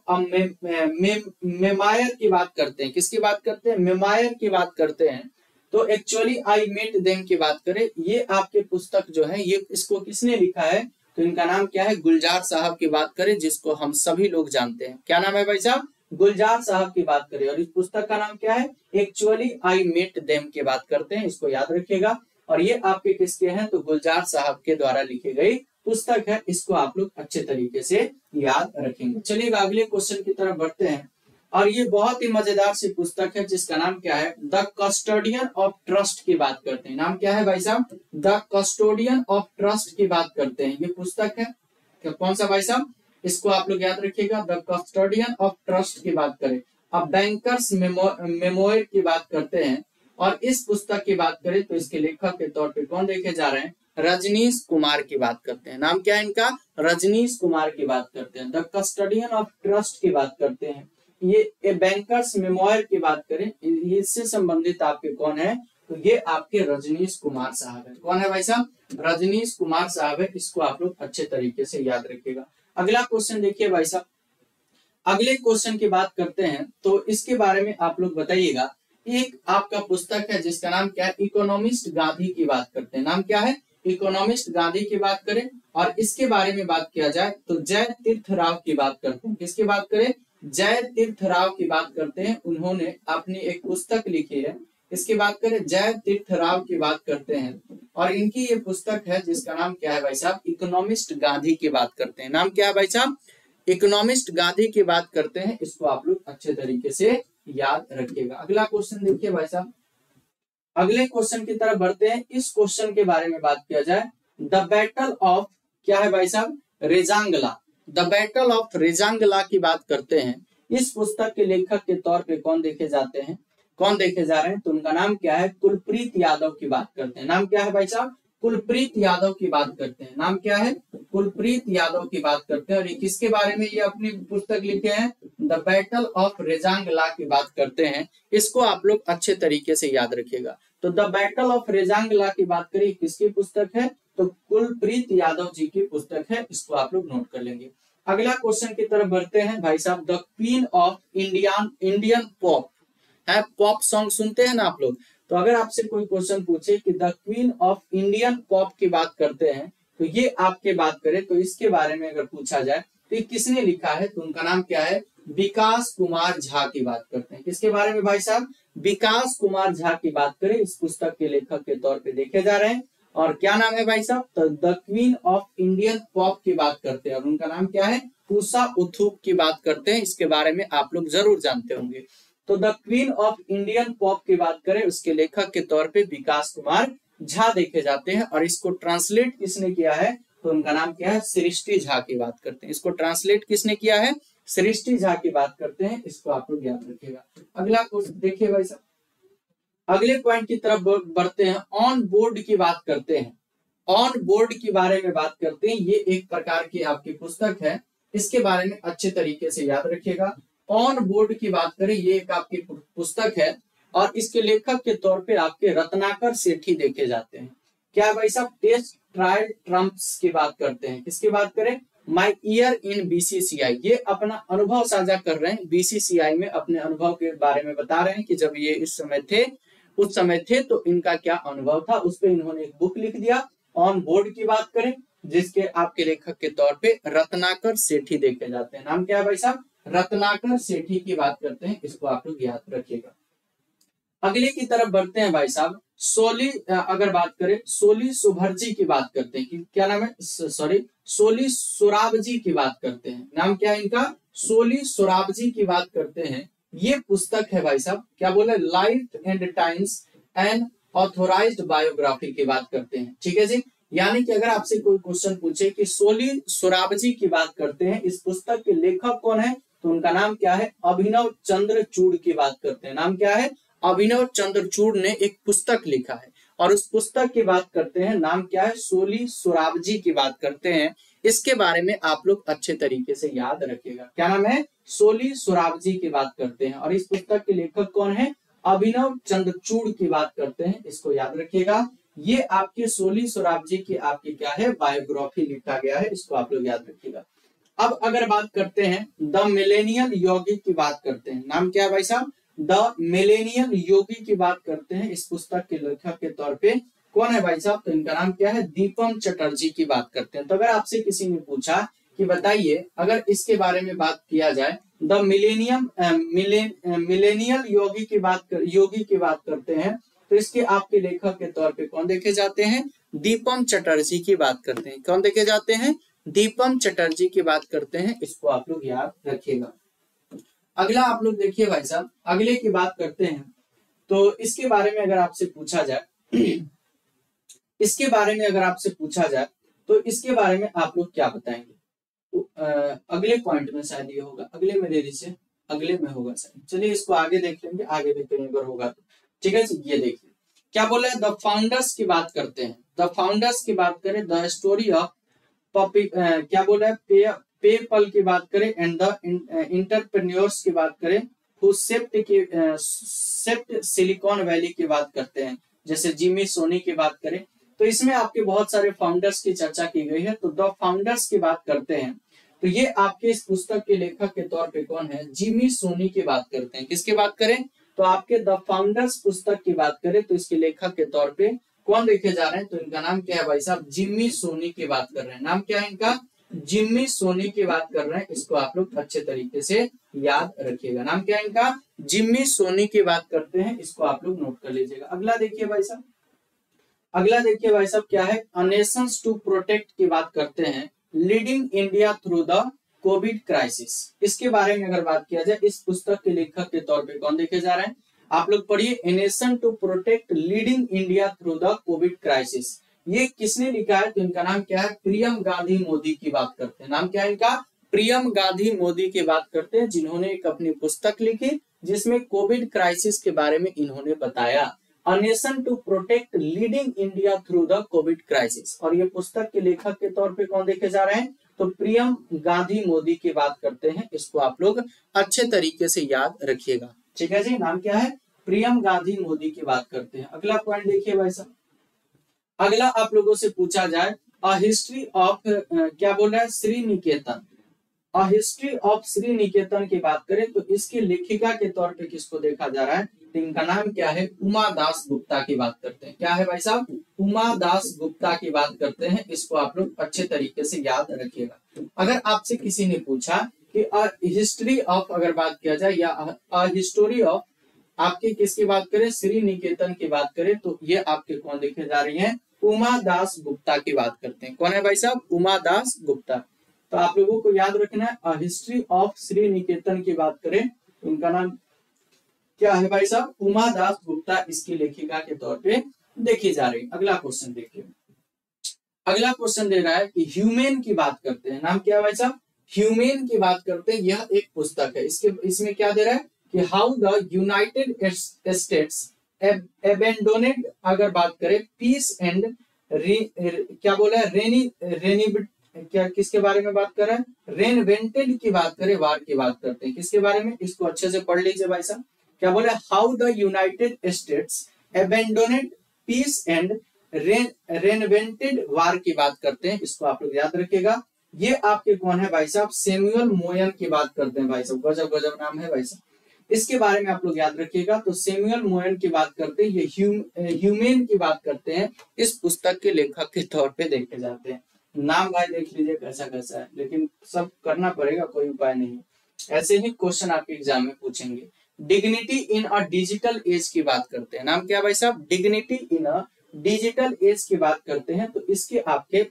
memoir की बात करते हैं। किसकी बात करते हैं? मेमायर की बात करते हैं। तो एक्चुअली आई मेट देम की बात करें, ये आपके पुस्तक जो है, ये इसको किसने लिखा है? तो इनका नाम क्या है? गुलजार साहब की बात करें, जिसको हम सभी लोग जानते हैं। क्या नाम है भाई साहब? गुलजार साहब की बात करें। और इस पुस्तक का नाम क्या है? एक्चुअली आई मेट देम की बात करते हैं, इसको याद रखिएगा। और ये आपके किसके हैं? तो गुलजार साहब के द्वारा लिखी गई पुस्तक है, इसको आप लोग अच्छे तरीके से याद रखेंगे। चलिए अगले क्वेश्चन की तरफ़ बढ़ते हैं। और ये बहुत ही मज़ेदार सी पुस्तक है, जिसका नाम क्या है? द कस्टोडियन ऑफ़ ट्रस्ट की बात करते हैं। नाम क्या है भाई साहब? द कस्टोडियन ऑफ़ ट्रस्ट की बात करते हैं। ये पुस्तक है। कौन सा भाई साहब? इसको आप लोग याद रखिएगा। द कस्टोडियन ऑफ़ ट्रस्ट की बात करें। अब बैंकर्स मेमोयर की बात करते हैं। और इस पुस्तक की बात करें तो इसके लेखक के तौर पर कौन देखे जा रहे हैं? रजनीश कुमार की बात करते हैं। नाम क्या है इनका? रजनीश कुमार की बात करते हैं। द कस्टडियन ऑफ़ ट्रस्ट की बात करते हैं। ये बैंकर्स मेमोयर की बात करें इससे संबंधित आपके कौन है? तो ये आपके रजनीश कुमार साहब है। कौन है भाई साहब? रजनीश कुमार साहब है, इसको आप लोग अच्छे तरीके से याद रखिएगा। अगला क्वेश्चन देखिए भाई साहब। अगले क्वेश्चन की बात करते हैं तो इसके बारे में आप लोग बताइएगा। एक आपका पुस्तक है, जिसका नाम क्या है? इकोनॉमिस्ट गांधी की बात करते हैं। नाम क्या है? इकोनॉमिस्ट गांधी की बात करें। और इसके बारे में बात किया जाए तो जय तीर्थ राव की बात करते हैं। किसकी बात करें? जय तीर्थ राव की बात करते हैं। उन्होंने अपनी एक पुस्तक लिखी है। इसकी बात करें, जय तीर्थ राव की बात करते हैं। और इनकी ये पुस्तक है, जिसका नाम क्या है भाई साहब? इकोनॉमिस्ट गांधी की बात करते हैं। नाम क्या है भाई साहब? इकोनॉमिस्ट गांधी की बात करते हैं। इसको आप लोग अच्छे तरीके से याद रखिएगा। अगला क्वेश्चन देखिए भाई साहब। अगले क्वेश्चन की तरफ़ बढ़ते हैं। इस क्वेश्चन के बारे में बात किया जाए। द बैटल ऑफ़ क्या है भाई साहब? Rezang La. The battle of Rezang La की बात करते हैं। इस पुस्तक के लेखक के तौर पे कौन देखे जाते हैं? कौन देखे जा रहे हैं? तो उनका नाम क्या है? कुलप्रीत यादव की बात करते हैं। नाम क्या है भाई साहब? कुलप्रीत यादव की बात करते हैं। नाम क्या है? कुलप्रीत यादव की बात करते हैं। और ये किसके बारे में ये अपनी पुस्तक लिखे हैं? द बैटल ऑफ़ रेजांगला की बात करते हैं। इसको आप लोग अच्छे तरीके से याद रखिएगा। तो द बैटल ऑफ़ रेजांगला की बात करें, किसकी पुस्तक है? तो कुलप्रीत यादव जी की पुस्तक है, इसको आप लोग नोट कर लेंगे। अगला क्वेश्चन की तरफ़ बढ़ते हैं, भाई साहब, the queen of Indian Indian pop. है, पॉप सॉन्ग सुनते हैं ना आप लोग? तो अगर आपसे कोई क्वेश्चन पूछे कि the queen of Indian pop की बात करते हैं तो ये आपके बात करें तो इसके बारे में अगर पूछा जाए तो ये किसने लिखा है? तो उनका नाम क्या है? विकास कुमार झा की बात करते हैं। किसके बारे में भाई साहब? विकास कुमार झा की बात करें, इस पुस्तक के लेखक के तौर पे देखे जा रहे हैं। और क्या नाम है भाई साहब? तो the queen of Indian pop की बात करते हैं। और उनका नाम क्या है? पूसा उथुप की बात करते हैं। इसके बारे में आप लोग ज़रूर जानते होंगे। तो the queen of Indian pop की बात करें, उसके लेखक के तौर पे विकास कुमार झा देखे जाते हैं। और इसको ट्रांसलेट किसने किया है? तो उनका नाम क्या है? सृष्टि झा की बात करते हैं। इसको ट्रांसलेट किसने किया है? सृष्टि झा की बात करते हैं, इसको आप लोग याद रखिएगा। अगला क्वेश्चन देखिए भाई साहब। अगले पॉइंट की तरफ़ बढ़ते हैं। ऑन बोर्ड की बात करते हैं। ऑन बोर्ड के बारे में बात करते हैं। ये एक प्रकार की आपकी पुस्तक है। इसके बारे में अच्छे तरीके से याद रखिएगा। ऑन बोर्ड की बात करें, ये एक आपकी पुस्तक है और इसके लेखक के तौर पे आपके रत्नाकर सेठी देखे जाते हैं। क्या भाई साहब, टेस्ट ट्रायल ट्रम्प्स की बात करते हैं। किसकी बात करें? माई ईयर इन बीसीसीआई ये अपना अनुभव साझा कर रहे हैं। बीसीसीआई में अपने अनुभव के बारे में बता रहे हैं कि जब ये इस समय थे, उस समय थे तो इनका क्या अनुभव था? उस पर इन्होंने एक बुक लिख दिया। ऑन बोर्ड की बात करें, जिसके आपके लेखक के तौर पे रत्नाकर सेठी देखे जाते हैं। नाम क्या है भाई साहब? रत्नाकर सेठी की बात करते हैं। इसको आप लोग याद रखिएगा। अगले की तरफ़ बढ़ते हैं भाई साहब। सोली अगर बात करें, सोली सुभरजी की बात करते हैं कि क्या नाम है? सॉरी सोली सुराब जी की बात करते हैं। नाम क्या है इनका? सोली सुराब जी की बात करते हैं। ये पुस्तक है भाई साहब, क्या बोले? Life and times and authorised biography की बात करते हैं। ठीक है जी? यानी कि अगर आपसे कोई क्वेश्चन पूछे कि सोली सुराबजी की बात करते हैं, इस पुस्तक के लेखक कौन है? तो उनका नाम क्या है? अभिनव चंद्र चूड़ की बात करते हैं। नाम क्या है? अभिनव चंद्रचूड़ ने एक पुस्तक लिखा है। और उस पुस्तक की बात करते हैं, नाम क्या है? सोली सुराबजी की बात करते हैं। इसके बारे में आप लोग अच्छे तरीके से याद रखिएगा। क्या नाम है? सोली सुराबजी की बात करते हैं। और इस पुस्तक के लेखक कौन है? अभिनव चंद्रचूड़ की बात करते हैं। इसको याद रखिएगा। ये आपके सोली सुराब जी की आपकी क्या है? बायोग्राफी लिखा गया है। इसको आप लोग याद रखिएगा। अब अगर बात करते हैं, द मिलेनियल योगी की बात करते हैं। नाम क्या है भाई साहब? द मिलेनियम योगी की बात करते हैं। इस पुस्तक के लेखक के तौर पे कौन है भाई साहब? तो इनका नाम क्या है? दीपम चटर्जी की बात करते हैं। तो अगर आपसे किसी ने पूछा कि बताइए अगर इसके बारे में बात किया जाए द मिलेनियम मिलेनियल योगी की बात कर, योगी की बात करते हैं तो इसके आपके लेखक के तौर पे कौन देखे जाते हैं? दीपम चटर्जी की बात करते हैं। कौन देखे जाते हैं? दीपम चटर्जी की बात करते हैं। इसको आप लोग याद रखिएगा। अगला आप लोग देखिए भाई साहब अगले की बात करते हैं। तो इसके बारे में अगर आपसे पूछा जाए इसके बारे में अगर आपसे पूछा जाए तो इसके बारे में आप लोग क्या बताएँगे? तो, अगले पॉइंट में शायद ये होगा अगले में दे दीजिए अगले में होगा शायद। चलिए इसको आगे देख लेंगे आगे देखेंगे अगर होगा तो। ठीक है ये देखिए। क्या बोला है? द फाउंडर्स की बात करते हैं। द फाउंडर्स की बात करें द स्टोरी ऑफ़ पपी क्या बोला पे पेपल की बात करें एंड द इंटरप्रेन्योर्स की बात करें हु सेप्ट की सेप्ट सिलिकॉन वैली की बात करते हैं। जैसे जिमी सोनी की बात करें तो इसमें आपके बहुत सारे फाउंडर्स की चर्चा की गई है। तो द फाउंडर्स की बात करते हैं। तो ये आपके इस पुस्तक के लेखक के तौर पे कौन है? जिमी सोनी की बात करते हैं। किसकी बात करें? तो आपके द फाउंडर्स पुस्तक की बात करें तो इसके लेखक के तौर पे कौन देखे जा रहे हैं? तो इनका नाम क्या है भाई साहब? जिम्मी सोनी की बात कर रहे हैं। नाम क्या है इनका? जिम्मी सोनी की बात कर रहे हैं, इसको आप लोग अच्छे तरीके से याद रखिएगा। नाम क्या है इनका? जिम्मी सोनी की बात करते हैं, इसको आप लोग नोट कर लीजिएगा। अगला देखिए भाई साहब। अगला देखिए भाई साहब, क्या है? अनेशन टू प्रोटेक्ट की बात करते हैं। Leading India through the covid crisis इसके बारे में अगर बात किया जाए, इस पुस्तक के लेखक के तौर पे कौन देखे जा रहे हैं? आप लोग पढ़िए a nation to protect leading India through the covid crisis ये किसने लिखा है तो इनका नाम क्या है? प्रियम गांधी मोदी की बात करते हैं। नाम क्या है इनका? प्रियम गांधी मोदी की बात करते हैं, जिन्होंने एक अपनी पुस्तक लिखी, जिसमें कोविड क्राइसिस के बारे में इन्होंने बताया। A nation to protect leading India through the covid crisis और ये पुस्तक के लेखक के तौर पे कौन देखे जा रहे हैं? तो प्रियम गांधी मोदी की बात करते हैं। इसको आप लोग अच्छे तरीके से याद रखिएगा। ठीक है जी, नाम क्या है? प्रियम गांधी मोदी की बात करते हैं। अगला पॉइंट देखिए भाई साहब। अगला आप लोगों से पूछा जाए अ हिस्ट्री ऑफ़ क्या बोल रहा है? Shri Niketan a history of Shri Niketan की बात करें तो इसकी लेखिका के तौर पे किसको देखा जा रहा है? तो इनका नाम क्या है? उमा दास गुप्ता की बात करते हैं। क्या है भाई साहब? उमा दास गुप्ता की बात करते हैं। इसको आप लोग अच्छे तरीके से याद रखिएगा। अगर आपसे किसी ने पूछा कि अ हिस्ट्री ऑफ़ अगर बात किया जाए, या अ हिस्टोरी ऑफ़ आपकी किसकी बात करें? श्री निकेतन की बात करें तो ये आपके कौन देखे जा रही है? उमा दास गुप्ता की बात करते हैं। कौन है भाई साहब? उमा दास गुप्ता। तो आप लोगों को याद रखना है हिस्ट्री ऑफ़ श्री निकेतन की बात करें, उनका नाम क्या है भाई साहब? उमा दास गुप्ता इसकी लेखिका के तौर पे देखी जा रही। अगला क्वेश्चन देखिए। अगला क्वेश्चन दे रहा है कि ह्यूमेन की बात करते हैं। नाम क्या है भाई साहब? ह्यूमेन की बात करते हैं, यह एक पुस्तक है। इसके, इसमें क्या दे रहा है कि how the United States abandoned अगर बात करें पीस एंड क्या बोला है? रेनी रेनी क्या, किसके बारे में बात कर रहे हैं? रेनवेंटेड की बात करें वार की बात करते हैं। किसके बारे में? इसको अच्छे से पढ़ लीजिए भाई साहब। क्या बोले how the United States abandoned peace and reinvented war की बात करते हैं। इसको आप लोग याद रखिएगा। ये आपके कौन है भाई साहब? सेम्यूअल मोयन की बात करते हैं भाई साहब। गजब गजब नाम है भाई साहब। इसके बारे में आप लोग याद रखिएगा। तो सेम्यूअल मोयन की बात करते हैं, ये ह्यूमेन की बात करते हैं। इस पुस्तक के लेखक के तौर पे देखे जाते हैं। नाम भाई देख लीजिए कैसा कैसा है, लेकिन सब करना पड़ेगा, कोई उपाय नहीं ऐसे ही क्वेश्चन आपके एग्ज़ाम में पूछेंगे। Dignity in a digital age की बात करते हैं। नाम क्या भाई साहब? Dignity in a digital age की बात करते हैं। तो इसके आपके,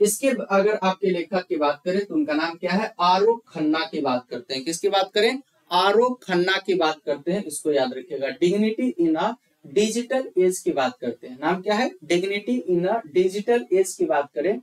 इसके अगर आपके लेखक की बात करें तो उनका नाम क्या है? आरोप खन्ना की बात करते हैं। किसकी बात करें? आरोप खन्ना की बात करते हैं, इसको याद रखिएगा। Dignity in a digital age की बात करते हैं। नाम क्या है? Dignity in a digital age की बात करें।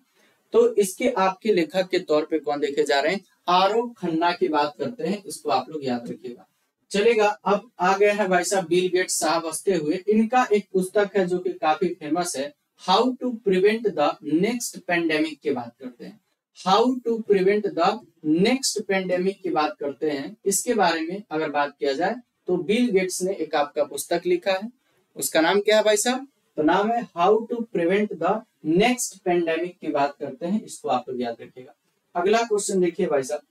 तो इसके आपके लेखक के तौर पे कौन देखे जा रहे हैं? आरोप खन्ना की बात करते हैं, इसको आप लोग याद रखिएगा। चलेगा, अब आ गए हैं भाई साहब बिल गेट साहब हँसते हुए। इनका एक पुस्तक है जो कि काफ़ी फ़ेमस है how to prevent the next pandemic की बात करते हैं। How to prevent the next pandemic की बात करते हैं। इसके बारे में अगर बात किया जाए तो बिल गेट्स ने एक आपका पुस्तक लिखा है। उसका नाम क्या है भाई साहब? तो नाम है how to prevent the next pandemic की बात करते हैं। इसको आप लोग याद रखिएगा। अगला क्वेश्चन देखिए भाई साहब।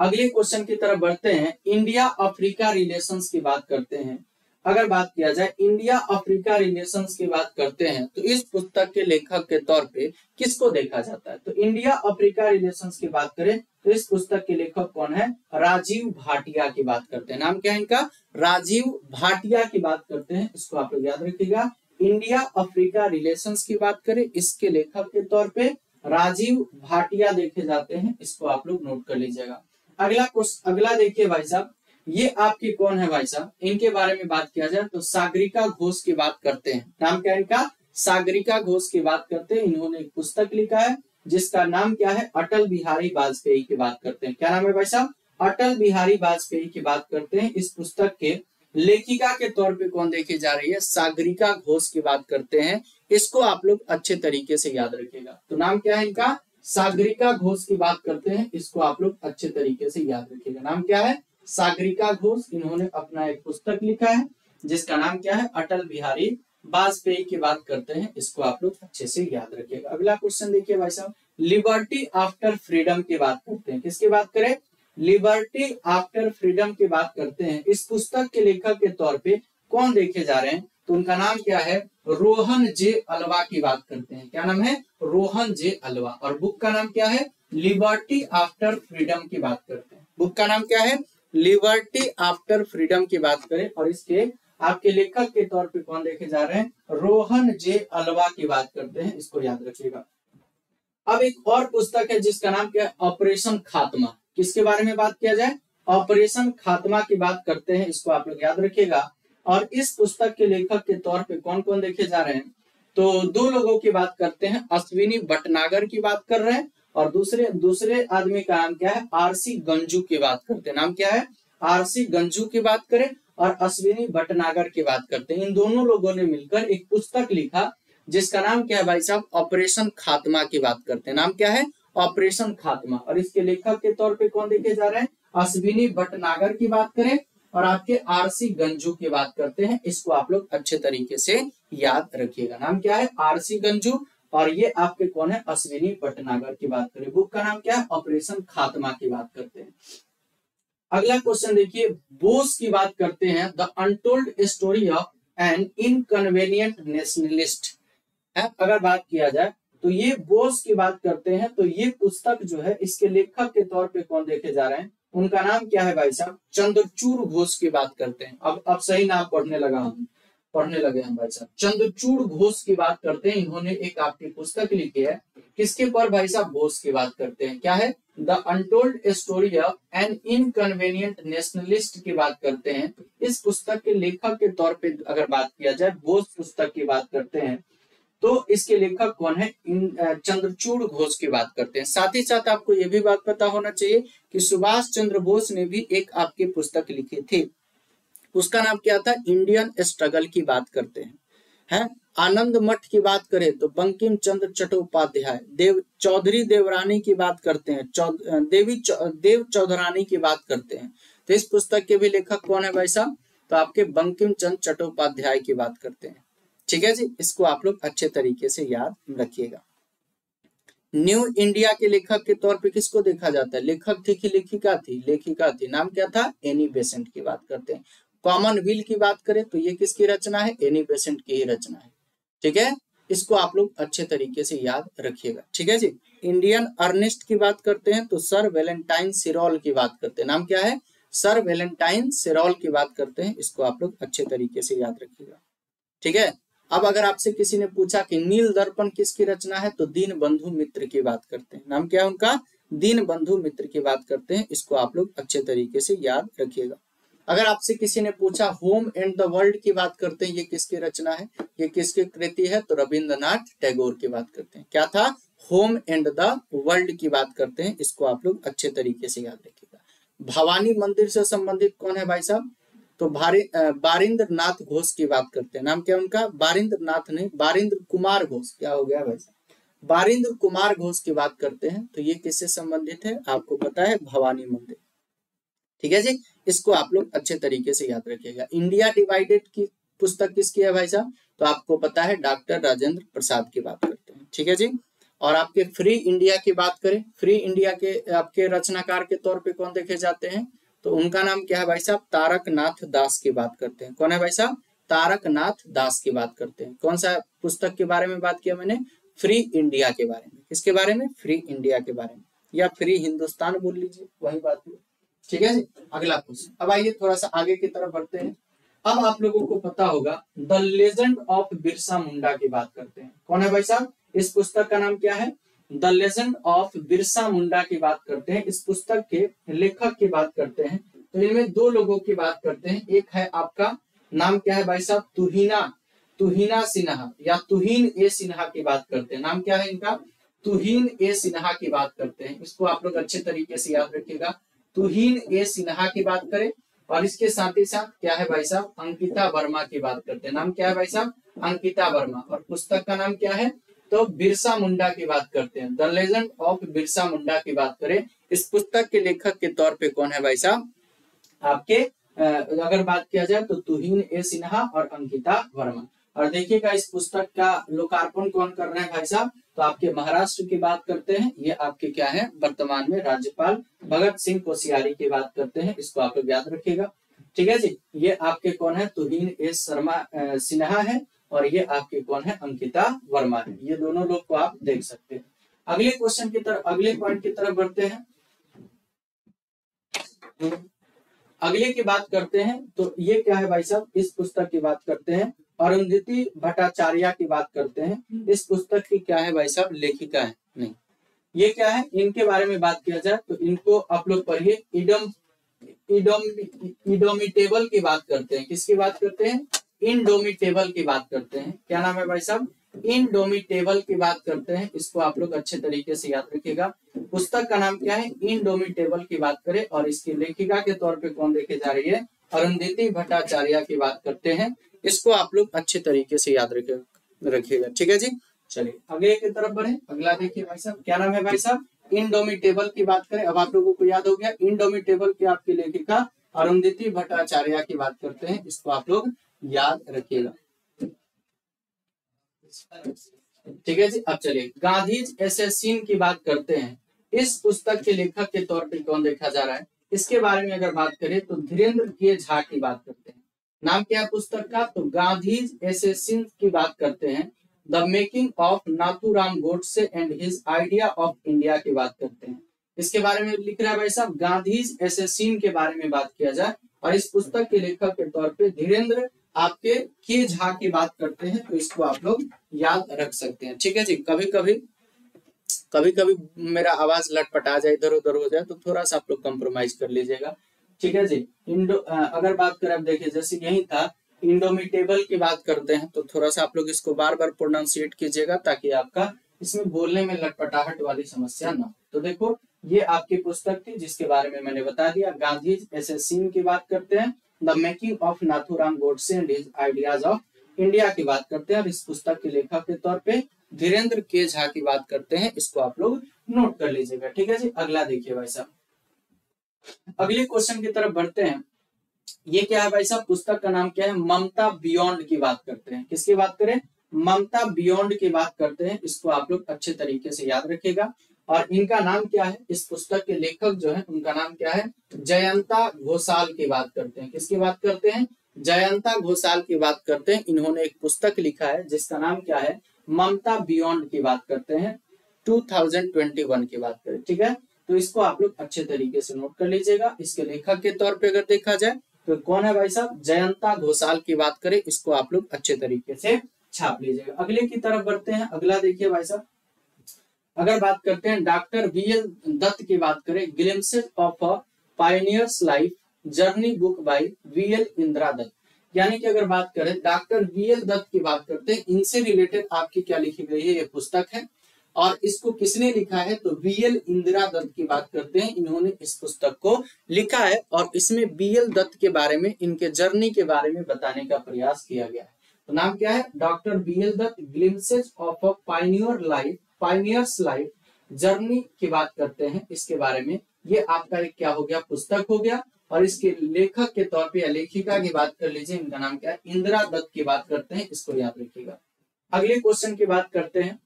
अगले क्वेश्चन की तरफ़ बढ़ते हैं। इंडिया अफ्रीका रिलेशंस की बात करते हैं। अगर बात किया जाए इंडिया अफ्रीका रिलेशंस की बात करते हैं तो इस पुस्तक के लेखक के तौर पे किसको देखा जाता है? तो इंडिया अफ्रीका रिलेशंस की बात करें तो इस पुस्तक के लेखक कौन है? राजीव भाटिया की बात करते हैं। नाम क्या है इनका? राजीव भाटिया की बात करते हैं। इसको आप लोग याद रखिएगा। इंडिया अफ्रीका रिलेशंस की बात करें, इसके लेखक के तौर पे राजीव भाटिया देखे जाते हैं। इसको आप लोग नोट कर लीजिएगा। अगला क्वेश्चन अगला देखिए भाई साहब। ये आपकी कौन है भाई साहब? इनके बारे में बात किया जाए तो सागरिका घोष की बात करते हैं। नाम क्या इनका? सागरिका घोष की बात करते हैं। इन्होंने एक पुस्तक लिखा है, जिसका नाम क्या है? अटल बिहारी वाजपेयी की बात करते हैं। क्या नाम है भाई साहब? अटल बिहारी वाजपेयी की बात करते हैं। इस पुस्तक के लेखिका के तौर पे कौन देखी जा रही है? सागरिका घोष की बात करते हैं। इसको आप लोग अच्छे तरीके से याद रखिएगा। तो नाम क्या है इनका? सागरिका घोष की बात करते हैं। इसको आप लोग अच्छे तरीके से याद रखिएगा। नाम क्या है? सागरिका घोष इन्होंने अपना एक पुस्तक लिखा है, जिसका नाम क्या है? अटल बिहारी वाजपेयी की बात करते हैं। इसको आप लोग अच्छे से याद रखिएगा। अगला क्वेश्चन देखिए भाई साहब। लिबर्टी आफ्टर फ्रीडम की बात करते हैं। किसकी बात करें? लिबर्टी आफ्टर फ्रीडम की बात करते हैं। इस पुस्तक के लेखक के तौर पे कौन देखे जा रहे हैं? तो उनका नाम क्या है? रोहन जे अलवा की बात करते हैं। क्या नाम है? रोहन जे अलवा। और बुक का नाम क्या है? लिबर्टी आफ्टर फ्रीडम की बात करते हैं। बुक का नाम क्या है? लिबर्टी आफ्टर फ्रीडम की बात करें और इसके आपके लेखक के तौर पे कौन देखे जा रहे हैं? रोहन जे अलवा की बात करते हैं, इसको याद रखिएगा। अब एक और पुस्तक है जिसका नाम क्या है? ऑपरेशन खात्मा। किसके बारे में बात किया जाए? ऑपरेशन खात्मा की बात करते हैं, इसको आप लोग याद रखिएगा। और इस पुस्तक के लेखक के तौर पे कौन कौन देखे जा रहे हैं? तो दो लोगों की बात करते हैं, अश्विनी भटनागर की बात कर रहे हैं और दूसरे दूसरे आदमी का नाम क्या है? आरसी गंजू की बात करते नाम क्या है? आरसी गंजू की बात करें और अश्विनी भटनागर की बात करते हैं। इन दोनों लोगों ने मिलकर एक पुस्तक लिखा, जिसका नाम क्या है भाई साहब? ऑपरेशन खात्मा की बात करते हैं। नाम क्या है? ऑपरेशन खात्मा। और इसके लेखक के तौर पे कौन देखे जा रहे हैं? अश्विनी भटनागर की बात करें और आपके आरसी गंजू की बात करते हैं। इसको आप लोग अच्छे तरीके से याद रखिएगा। नाम क्या है? आरसी गंजू। और ये आपके कौन है? अश्विनी भटनागर की बात करें। बुक का नाम क्या है? ऑपरेशन खात्मा की बात करते हैं। अगला क्वेश्चन देखिए। बोस की बात करते हैं। The untold story of an inconvenient nationalist. अगर बात किया जाए तो ये बोस की बात करते हैं। तो ये पुस्तक जो है, इसके लेखक के तौर पे कौन देखे जा रहे हैं? उनका नाम क्या है भाई साहब? चंद्रचूर घोष की बात करते हैं। अब अब सही नाम पढ़ने लगा हूँ। पढ़ने लगे हैं भाई साहब। चंद्रचूड़ घोष की बात करते हैं। इन्होंने एक आपकी पुस्तक लिखी है। किसके पर भाई साहब घोष की बात करते हैं? क्या है? The untold story of an inconvenient nationalist की बात करते हैं। इस पुस्तक के लेखक के तौर पे अगर बात किया जाए, घोष पुस्तक की बात करते हैं तो इसके लेखक कौन है? चंद्रचूड़ घोष की बात करते हैं। साथ ही साथ आपको यह भी बात पता होना चाहिए कि सुभाष चंद्र बोस ने भी एक आपकी पुस्तक लिखी थी। उसका नाम क्या था? इंडियन स्ट्रगल की बात करते हैं। है? आनंद मठ की बात करें तो बंकिम चंद्र चट्टोपाध्याय देव चौधरी देवरानी की बात करते हैं। चौ, देवी चौ, देव चौधरानी की बात करते हैं। तो इस पुस्तक के भी लेखक कौन है भाई साहब? तो आपके बंकिम चंद्र चट्टोपाध्याय की बात करते हैं। ठीक है जी? इसको आप लोग अच्छे तरीके से याद रखिएगा। न्यू इंडिया के लेखक के तौर पे किसको देखा जाता है? लेखक थी कि लेखिका थी? लेखिका थी। नाम क्या था? एनी बेसेंट की बात करते हैं। कॉमनविल की बात करें तो ये किसकी रचना है? एनी बेसेंट की ही रचना है। ठीक है? इसको आप लोग अच्छे तरीके से याद रखिएगा। ठीक है जी? इंडियन अर्निस्ट की बात करते हैं तो सर वेलेंटाइन सिरोल की बात करते हैं। नाम क्या है? सर वेलेंटाइन सिरोल की बात करते हैं। इसको आप लोग अच्छे तरीके से याद रखिएगा। ठीक है? अब अगर आपसे किसी ने पूछा कि नील दर्पण किसकी रचना है तो दीन बंधु मित्र की बात करते हैं। नाम क्या है उनका? दीन बंधु मित्र की बात करते हैं। इसको आप लोग अच्छे तरीके से याद रखिएगा। अगर आपसे किसी ने पूछा, होम एंड द वर्ल्ड की बात करते हैं, ये किसकी रचना है? ये किसकी कृति है? तो रविंद्रनाथ टैगोर की बात करते हैं। क्या था? होम एंड द वर्ल्ड की बात करते हैं। इसको आप लोग अच्छे तरीके से याद रखिएगा। भवानी मंदिर से संबंधित कौन है भाई साहब? तो बारिंद्र नाथ घोष की बात करते हैं। नाम क्या उनका? बारिंद्र नाथ नहीं, बारिंद्र कुमार घोष। क्या हो गया भाई साहब? बारिंद्र कुमार घोष की बात करते हैं। तो ये किससे संबंधित है? आपको पता है, भवानी मंदिर। ठीक है जी? इसको आप लोग अच्छे तरीके से याद रखिएगा। इंडिया डिवाइडेड की पुस्तक किसकी है भाई साहब? तो आपको पता है डॉक्टर राजेंद्र प्रसाद की बात करते हैं। ठीक है जी? और आपके फ्री इंडिया की बात करें। फ्री इंडिया के, आपके रचनाकार के तौर पे कौन देखे जाते हैं? तो उनका नाम क्या है भाई साहब? तारक नाथ दास की बात करते हैं। कौन है भाई साहब? तारक नाथ दास की बात करते हैं। कौन सा पुस्तक के बारे में बात किया मैंने? फ्री इंडिया के बारे में। किसके बारे में? फ्री इंडिया के बारे में। या फ्री हिंदुस्तान बोल लीजिए, वही बात हुई। ठीक है जी? अगला क्वेश्चन अब आइए थोड़ा सा आगे की तरफ़ बढ़ते हैं। अब आप लोगों को पता होगा the legend of Birsa Munda की बात करते हैं। कौन है भाई साहब? इस पुस्तक का नाम क्या है? The legend of Birsa Munda की बात करते हैं। इस पुस्तक के लेखक की बात करते हैं। तो इनमें दो लोगों की बात करते हैं। एक है आपका, नाम क्या है भाई साहब? तुहिना। तुहिना सिन्हा, या तुहीन ए सिन्हा की बात करते हैं। नाम क्या है इनका? तुहीन ए सिन्हा की बात करते हैं। इसको आप लोग अच्छे तरीके से याद रखिएगा। तुहीन ए सिन्हा की बात करें और इसके साथ ही साथ क्या है भाई साहब? अंकिता वर्मा की बात करते हैं। नाम क्या है भाई साहब? अंकिता वर्मा। और पुस्तक का नाम क्या है? तो बिरसा मुंडा की बात करते हैं। The legend of Birsa Munda की बात करें। इस पुस्तक के लेखक के तौर पे कौन है भाई साहब? आपके अगर बात किया जाए तो तुहीन ए सिन्हा और अंकिता वर्मा। और देखिएगा इस पुस्तक का लोकार्पण कौन कर रहे हैं भाई साहब? तो आपके महाराष्ट्र की बात करते हैं, ये आपके क्या है? वर्तमान में राज्यपाल भगत सिंह कोशियारी की बात करते हैं, इसको आप लोग याद रखिएगा। ठीक है जी, ये आपके कौन है? तुहीन एस शर्मा सिन्हा है, और ये आपके कौन है? अंकिता वर्मा है। ये दोनों लोग को आप देख सकते हैं। अगले क्वेश्चन की तरफ़, अगले पॉइंट की तरफ़ बढ़ते हैं। अगले की बात करते हैं तो ये क्या है भाई साहब? इस पुस्तक की बात करते हैं। अरुंधति भट्टाचार्य की बात करते हैं। इस पुस्तक की क्या है भाई साहब? लेखिका है। नहीं। ये क्या है? इनके बारे में बात किया जाए तो इनको आप लोग पढ़िए। इडम, इडोम, इडोमिटेबल की बात करते हैं। किसकी बात करते हैं? इनडोमिटेबल की बात करते हैं। क्या नाम है भाई साहब? इनडोमिटेबल की बात करते हैं। इसको आप लोग अच्छे तरीके से याद रखिएगा। पुस्तक का नाम क्या है? इनडोमिटेबल की बात करें। और इसकी लेखिका के तौर पे कौन देखे जा रही है? अरुंधति भट्टाचार्य की बात करते हैं। इसको आप लोग अच्छे तरीके से याद रखे, रखिएगा। ठीक है जी? चलिए अगले की तरफ़ बढ़े। अगला देखिए भाई साहब, क्या नाम है भाई साहब? इनडोमिटेबल की बात करें। अब आप लोगों को याद हो गया इनडोमिटेबल की आपकी लेखिका अरुंधति भट्टाचार्य की बात करते हैं। इसको आप लोग याद रखिएगा। ठीक है जी, अब चलिए। गांधीज एसेसिन की बात करते हैं। इस पुस्तक के लेखक के तौर पर कौन देखा जा रहा है? इसके बारे में अगर बात करें तो धीरेन्द्र के झा की बात करते हैं। नाम क्या है पुस्तक का? तो गांधी एसेसिन की बात करते हैं। The making of Nathuram Godse and his idea of India की बात करते हैं। इसके बारे में लिख रहा है भाई साहब गांधी एसेसिन के बारे में बात किया जाए। और इस पुस्तक के लेखक के तौर पे धीरेन्द्र आपके के झा की बात करते हैं तो इसको आप लोग याद रख सकते हैं। ठीक है जी कभी कभी कभी कभी मेरा आवाज़ लटपटा जाए इधर उधर हो जाए तो थोड़ा सा आप लोग कॉम्प्रोमाइज कर लीजिएगा। ठीक है जी? इंडो अगर बात करें आप देखिए, जैसे यही था इंडोमिटेबल की बात करते हैं तो थोड़ा सा आप लोग इसको बार बार प्रोनाउंसिएट कीजिएगा, ताकि आपका इसमें बोलने में लटपटाहट वाली समस्या ना तो देखो, ये आपकी पुस्तक थी, जिसके बारे में मैंने बता दिया। गांधी एसेसिन की बात करते हैं the making of Nathuram Godse and ideas of India की बात करते हैं। और इस पुस्तक के लेखक के तौर पे धीरेन्द्र के झा की बात करते हैं, इसको आप लोग नोट कर लीजिएगा, ठीक है जी? अगला देखिए भाई साहब। अगले क्वेश्चन की तरफ़ बढ़ते हैं। ये क्या है भाई साहब? पुस्तक का नाम क्या है? ममता बियॉन्ड की बात करते हैं। किसकी बात करें? ममता बियॉन्ड की बात करते हैं। इसको आप लोग अच्छे तरीके से याद रखेगा और इनका नाम क्या है? इस पुस्तक के लेखक जो है, उनका नाम क्या है? जयंता घोषाल की बात करते हैं। किसकी बात करते हैं? जयंता घोषाल की बात करते हैं। इन्होंने एक पुस्तक लिखा है, जिसका नाम क्या है? ममता बियॉन्ड की बात करते हैं। 2021 की बात करें। ठीक है? तो इसको आप लोग अच्छे तरीके से नोट कर लीजिएगा। इसके लेखक के तौर पे अगर देखा जाए तो कौन है भाई साहब? जयंता घोषाल की बात करें, इसको आप लोग अच्छे तरीके से छाप लीजिएगा। अगले की तरफ़ बढ़ते हैं। अगला देखिए भाई साहब। अगर बात करते हैं डॉक्टर वी एल दत्त की बात करें, glimpses of a pioneer's life journey book by V L Indira Dutt. यानी कि अगर बात करें डॉक्टर वी एल दत्त की बात करते हैं, इनसे रिलेटेड आपकी क्या लिखी गई है, ये पुस्तक है। और इसको किसने लिखा है? तो बी एल इंदिरा दत्त की बात करते हैं। इन्होंने इस पुस्तक को लिखा है और इसमें बी एल दत्त के बारे में, इनके जर्नी के बारे में बताने का प्रयास किया गया है। तो नाम क्या है? Doctor B L Dutt glimpses of a pioneer life, pioneer's life journey की बात करते हैं। इसके बारे में ये आपका एक क्या हो गया? पुस्तक हो गया। और इसके लेखक के तौर पे या लेखिका की बात कर लीजिए, इनका नाम क्या है? इंदिरा दत्त की बात करते हैं। इसको याद रखिएगा। अगले क्वेश्चन की बात करते हैं।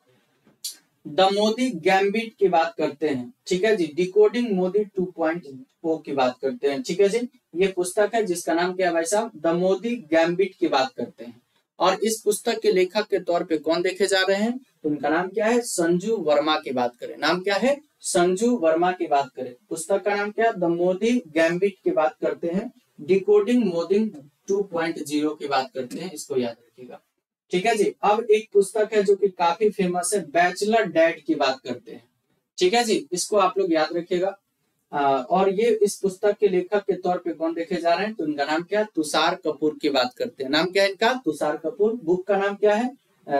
द मोदी गैम्बिट की बात करते हैं। ठीक है जी? डिकोडिंग मोदी 2.0 की बात करते हैं। ठीक है जी? ये पुस्तक है जिसका नाम क्या है भाई साहब? द मोदी गैम्बिट की बात करते हैं। और इस पुस्तक के लेखक के तौर पे कौन देखे जा रहे हैं? तो उनका नाम क्या है? संजू वर्मा की बात करें। नाम क्या है? संजू वर्मा की बात करें। पुस्तक का नाम क्या है? द मोदी गैम्बिट की बात करते हैं। डिकोडिंग मोदी 2.0 की बात करते हैं। इसको याद रखिएगा। ठीक है जी? अब एक पुस्तक है जो कि काफ़ी फ़ेमस है बैचलर डैड की बात करते हैं। ठीक है जी? इसको आप लोग याद रखिएगा। और ये इस पुस्तक के लेखक के तौर पे कौन देखे जा रहे हैं? तो इनका नाम क्या है? तुषार कपूर की बात करते हैं। नाम क्या है इनका? तुषार कपूर। बुक का नाम क्या है?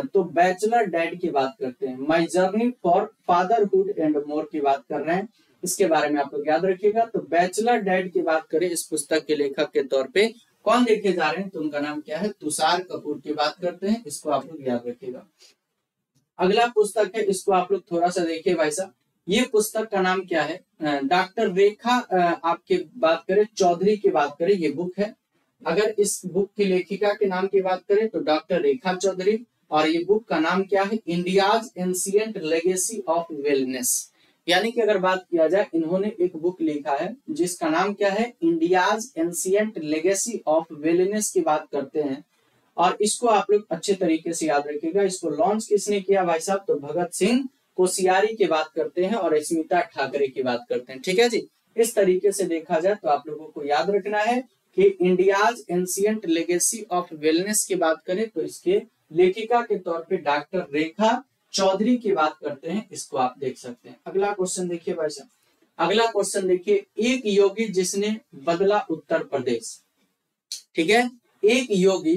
तो बैचलर डैड की बात करते हैं। My journey for fatherhood and more की बात कर रहे हैं। इसके बारे में आप लोग याद रखिएगा। तो बैचलर डैड की बात करें इस पुस्तक के लेखक के तौर पे। कौन देखे जा रहे हैं? तो उनका नाम क्या है? तुषार कपूर की बात करते हैं, इसको आप लोग याद रखिएगा। अगला पुस्तक है, इसको आप लोग थोड़ा सा देखिए भाई साहब। ये पुस्तक का नाम क्या है? डॉक्टर रेखा आपके बात करें, चौधरी की बात करें, ये बुक है। अगर इस बुक की लेखिका के नाम की बात करें तो डॉक्टर रेखा चौधरी, और ये बुक का नाम क्या है? India's ancient legacy of wellness. यानी कि अगर बात किया जाए, इन्होंने एक बुक लिखा है, जिसका नाम क्या है? India's ancient legacy of wellness की बात करते हैं। और इसको आप लोग अच्छे तरीके से याद रखिएगा। इसको लॉन्च किसने किया भाई साहब? तो भगत सिंह कोशियारी की बात करते हैं और स्मिता ठाकरे की बात करते हैं। ठीक है जी? इस तरीके से देखा जाए तो आप लोगों को याद रखना है कि India's ancient legacy of wellness की बात करें तो इसके लेखिका के तौर पे डॉक्टर रेखा चौधरी की बात करते हैं, इसको आप देख सकते हैं। अगला क्वेश्चन देखिए भाई साहब। अगला क्वेश्चन देखिए, एक योगी जिसने बदला उत्तर प्रदेश। ठीक है? एक योगी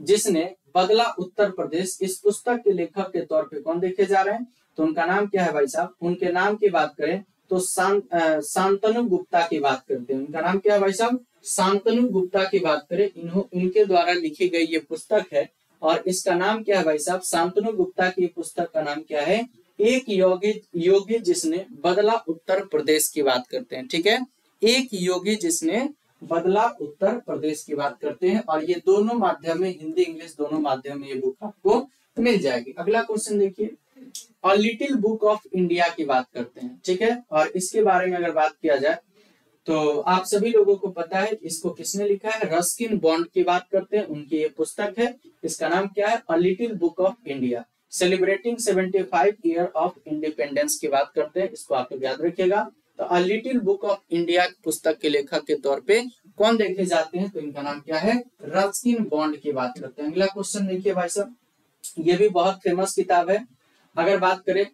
जिसने बदला उत्तर प्रदेश, इस पुस्तक के लेखक के तौर पे कौन देखे जा रहे हैं? तो उनका नाम क्या है भाई साहब? उनके नाम की बात करें तो शांत शांतनु गुप्ता की बात करते हैं। उनका नाम क्या है भाई साहब? शांतनु गुप्ता की बात करें। इन्हों, इनके द्वारा लिखी गई ये पुस्तक है और इसका नाम क्या है भाई साहब? शांतनु गुप्ता की पुस्तक का नाम क्या है? एक योगी योगी जिसने बदला उत्तर प्रदेश की बात करते हैं, ठीक है? एक योगी जिसने बदला उत्तर प्रदेश की बात करते हैं, और ये दोनों माध्यम में, हिंदी, इंग्लिश दोनों माध्यम में ये बुक आपको मिल जाएगी। अगला क्वेश्चन देखिए। और लिटिल बुक ऑफ़ इंडिया की बात करते हैं, ठीक है? और इसके बारे में अगर बात किया जाए तो आप सभी लोगों को पता है इसको किसने लिखा है? रस्किन बॉन्ड की बात करते हैं, उनकी ये पुस्तक है। इसका नाम क्या है? A little book of India celebrating 75 year of independence की बात करते हैं, इसको आप लोग याद रखिएगा। तो a little book of India पुस्तक के लेखक के तौर पे कौन देखे जाते हैं? तो इनका नाम क्या है? रस्किन बॉन्ड की बात करते हैं। अगला क्वेश्चन देखिए भाई साहब। ये भी बहुत फ़ेमस किताब है। अगर बात करें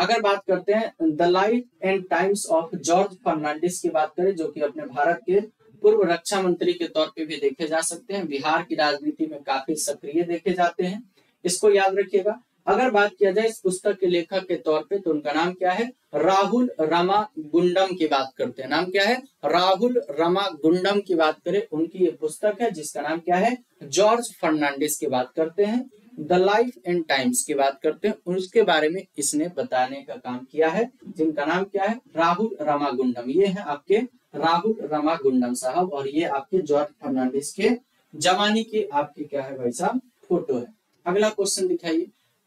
अगर बात करते हैं the life and times of George Fernandes की बात करें, जो कि अपने भारत के पूर्व रक्षा मंत्री के तौर पे भी देखे जा सकते हैं। बिहार की राजनीति में काफ़ी सक्रिय देखे जाते हैं। इसको याद रखिएगा। अगर बात किया जाए इस पुस्तक के लेखक के तौर पे तो उनका नाम क्या है? राहुल रमा गुंडम की बात करते हैं। नाम क्या है? राहुल रमा गुंडम की बात करें। उनकी ये पुस्तक है, जिसका नाम क्या है? जॉर्ज फर्नांडिस की बात करते हैं। द लाइफ एंड टाइम्स की बात करते हैं। उसके बारे में इसने बताने का काम किया है। जिनका नाम क्या है? राहुल रमा गुंडम ये है आपके राहुल रमा गुंडम साहब और ये आपके जॉर्ज फर्नांडिस के जवानी के आपके क्या है भाई साहब? फ़ोटो है। अगला क्वेश्चन दिखाइए।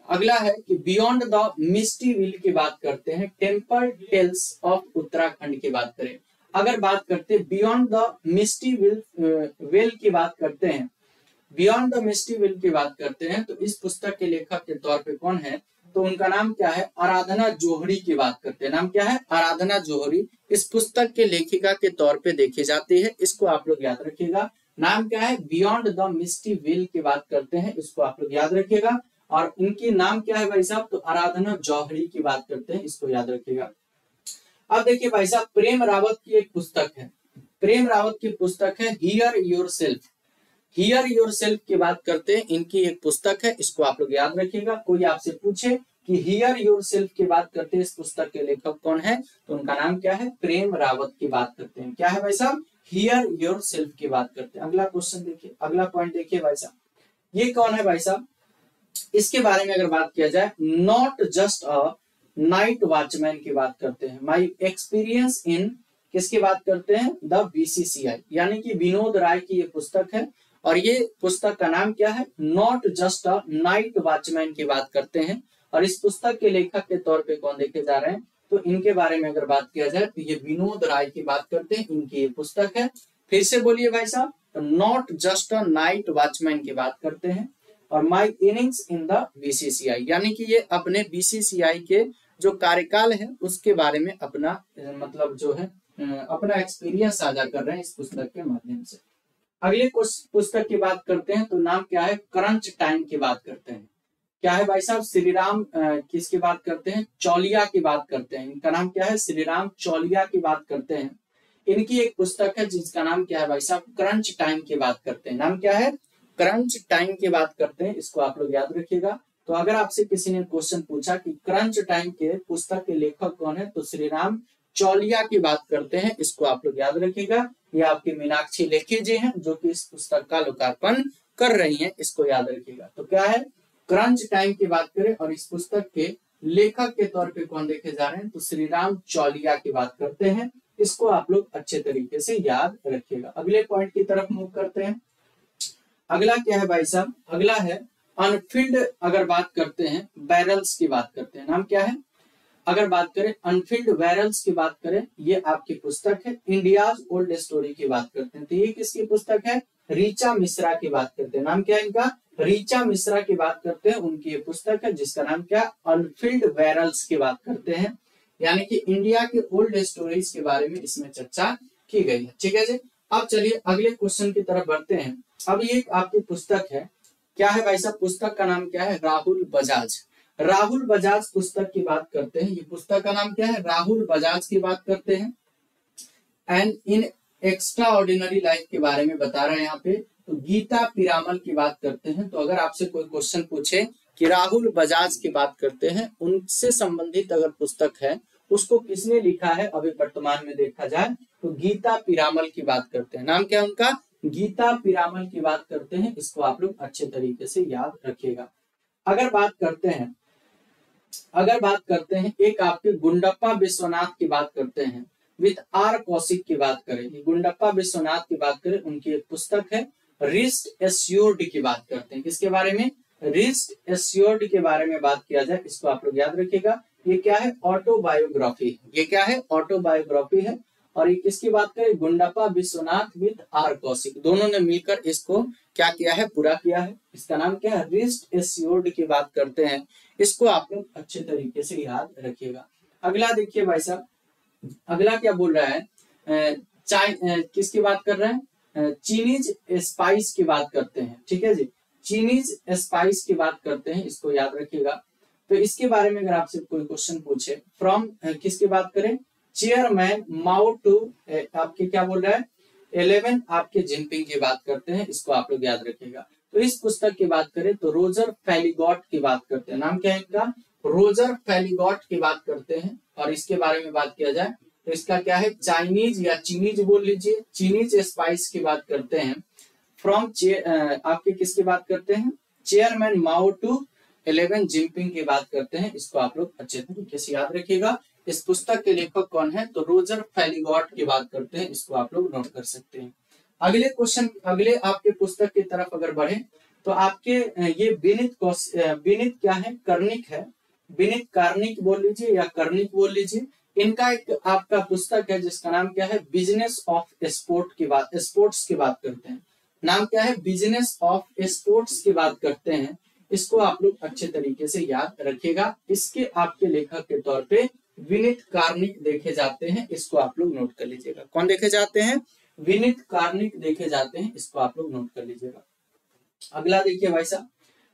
अगला है कि बियॉन्ड द मिस्टी विल की बात करते हैं। टेंपल टेल्स ऑफ़ उत्तराखंड की बात करें। अगर बात करते beyond the misty will well की बात करते हैं बियॉन्ड द मिस्टी विल की बात करते हैं तो इस पुस्तक के लेखक के तौर पे कौन है? तो उनका नाम क्या है? आराधना जोहरी की बात करते हैं। नाम क्या है? आराधना जोहरी। इस पुस्तक के लेखिका के तौर पे देखी जाती है। इसको आप लोग याद रखिएगा। नाम क्या है? बियॉन्ड द मिस्टी विल की बात करते हैं। इसको आप लोग याद रखिएगा। और इनकी नाम क्या है भाई साहब? तो आराधना जौहरी की बात करते हैं। इसको याद रखिएगा। अब देखिए भाई साहब, प्रेम रावत की एक पुस्तक है। प्रेम रावत की पुस्तक है hear yourself hear yourself की बात करते हैं, इनकी एक पुस्तक है, इसको आप लोग याद रखिएगा। कोई आपसे पूछे कि हियर योर सेल्फ की बात करते हैं, इस पुस्तक के लेखक कौन है तो उनका नाम क्या है? प्रेम रावत की बात करते हैं। क्या है भाई साहब? हियर योर सेल्फ की बात करते हैं। अगला क्वेश्चन देखिए, अगला पॉइंट देखिए भाई साहब। ये कौन है भाई साहब? इसके बारे में अगर बात किया जाए not just a night watchman की बात करते हैं। माई एक्सपीरियंस इन किसकी बात करते हैं? द बीसीसीआई यानी कि विनोद राय की ये पुस्तक है। और ये पुस्तक का नाम क्या है? Not just a night watchman की बात करते हैं। और इस पुस्तक के लेखक के तौर पे कौन देखे जा रहे हैं? तो इनके बारे में अगर बात किया जाए तो ये विनोद राय की बात करते हैं। इनकी ये पुस्तक है। फिर से बोलिए भाई साहब not just a night watchman की बात करते हैं। और my innings in the BCCI यानी कि ये अपने बीसीसीआई के जो कार्यकाल है, उसके बारे में अपना मतलब जो है अपना एक्सपीरियंस साझा कर रहे हैं इस पुस्तक के माध्यम से। अगले पुस्तक की बात करते हैं तो नाम क्या है? क्रंच टाइम की बात करते हैं। क्या है भाई साहब? श्री राम किसकी बात करते हैं? चौलिया की बात करते हैं। इनका नाम क्या है? श्री राम चौलिया की बात करते हैं। इनकी एक पुस्तक है, जिसका नाम क्या है भाई साहब? क्रंच टाइम की बात करते हैं। नाम क्या है? क्रंच टाइम की बात करते हैं। इसको आप लोग याद रखिएगा। तो अगर आपसे किसी ने क्वेश्चन पूछा कि क्रंच टाइम के पुस्तक के लेखक कौन है तो श्री राम चौलिया की बात करते हैं, इसको आप लोग याद रखिएगा। ये आपकी मीनाक्षी लेखी जी हैं, जो कि इस पुस्तक का लोकार्पण कर रही हैं, इसको याद रखिएगा। तो क्या है? क्रंच टाइम की बात करें, और इस पुस्तक के लेखक के तौर पे कौन देखे जा रहे हैं? तो श्री राम चौलिया की बात करते हैं। इसको आप लोग अच्छे तरीके से याद रखिएगा। अगले पॉइंट की तरफ़ मूव करते हैं। अगला क्या है भाई साहब? अगला है अनफिल्ड अगर बात करते हैं, बैरल्स की बात करते हैं। नाम क्या है? अगर बात करें अनफिल्ड वायरल्स की बात करें, ये आपकी पुस्तक है। इंडिया ओल्ड स्टोरी की बात करते हैं। तो ये किसकी पुस्तक है? रीचा मिश्रा की बात करते हैं। नाम क्या है इनका? रीचा मिश्रा की बात करते हैं। उनकी ये पुस्तक है, जिसका नाम क्या? अनफिल्ड वायरल्स की बात करते हैं। यानी कि इंडिया के ओल्ड स्टोरीज के बारे में इसमें चर्चा की गई है। ठीक है जी? अब चलिए अगले क्वेश्चन की तरफ़ बढ़ते हैं। अब ये आपकी पुस्तक है। क्या है भाई साहब? पुस्तक का नाम क्या है? राहुल बजाज। राहुल बजाज पुस्तक की बात करते हैं। ये पुस्तक का नाम क्या है? राहुल बजाज की बात करते हैं। And in extraordinary life के बारे में बता रहे हैं यहाँ पे। तो गीता पिरामल की बात करते हैं। तो अगर आपसे कोई क्वेश्चन पूछे कि राहुल बजाज की बात करते हैं, उनसे संबंधित अगर पुस्तक है, उसको किसने लिखा है? अभी वर्तमान में देखा जाए तो गीता पिरामल की बात करते हैं। नाम क्या है उनका? गीता पिरामल की बात करते हैं। इसको आप लोग अच्छे तरीके से याद रखिएगा। अगर बात करते हैं अगर बात करते हैं, एक आपके गुंडप्पा विश्वनाथ की बात करते हैं, विद आर कौशिक की बात करें गुंडप्पा विश्वनाथ की बात करें, उनकी एक पुस्तक है, रिस्ट एस्योर्ड की बात करते हैं। किसके बारे में? रिस्ट एस्योर्ड के बारे में बात किया जाए, इसको आप लोग याद रखिएगा। ये क्या है? ऑटोबायोग्राफी ये क्या है? ऑटोबायोग्राफी है। और ये किसकी बात करें? Gundappa Vishwanath with R Kaushik. दोनों ने मिलकर इसको क्या किया है? पूरा किया है। इसका नाम क्या है? रिस्ट एस्योर्ड की बात करते हैं। इसको आप लोग अच्छे तरीके से याद रखिएगा। अगला देखिए भाई साहब, अगला क्या बोल रहा है? चाय किसकी बात कर रहे हैं? चीनीज स्पाइस की बात करते हैं, ठीक है जी? चीनीज स्पाइस की बात करते हैं, इसको याद रखिएगा। तो इसके बारे में अगर आपसे कोई क्वेश्चन पूछे, फ्रॉम किसकी बात करें? चेयरमैन माओ टू आपके क्या बोल रहा है? इलेवन, आपके जिनपिंग की बात करते हैं, इसको आप लोग याद रखिएगा। तो इस पुस्तक की बात करें तो रोजर फैलीगॉट की बात करते हैं। नाम क्या है इनका? रोजर फैलीगॉट की बात करते हैं और इसके बारे में बात किया जाए तो इसका क्या है? चाइनीज़ या चीनीज बोल लीजिए। चीनीज स्पाइस की बात करते हैं। फ्रॉम आपके किसकी बात करते हैं? Chairman Mao to eleven Jinping की बात करते हैं। इसको आप लोग अच्छे तरीके से याद रखिएगा। इस पुस्तक के लेखक कौन है? तो रोजर फैलीगॉट की बात करते हैं। इसको आप लोग नोट कर सकते हैं। अगले क्वेश्चन अगले आपके पुस्तक की तरफ़ अगर बढ़े तो आपके ये विनित विनित क्या है? कर्णिक है। विनित कार्निक बोल लीजिए या कर्णिक बोल लीजिए, इनका एक आपका पुस्तक है जिसका नाम क्या है? बिज़नेस ऑफ़ स्पोर्ट की बात स्पोर्ट्स की बात करते हैं। नाम क्या है? बिज़नेस ऑफ़ स्पोर्ट्स की बात करते हैं। इसको आप लोग अच्छे तरीके से याद रखिएगा। इसके आपके लेखक के तौर पे विनित कार्निक देखे जाते हैं। इसको आप लोग नोट कर लीजिएगा। कौन देखे जाते हैं? विनित कार्निक देखे जाते हैं, इसको आप लोग नोट कर लीजिएगा। अगला देखिए भाई साहब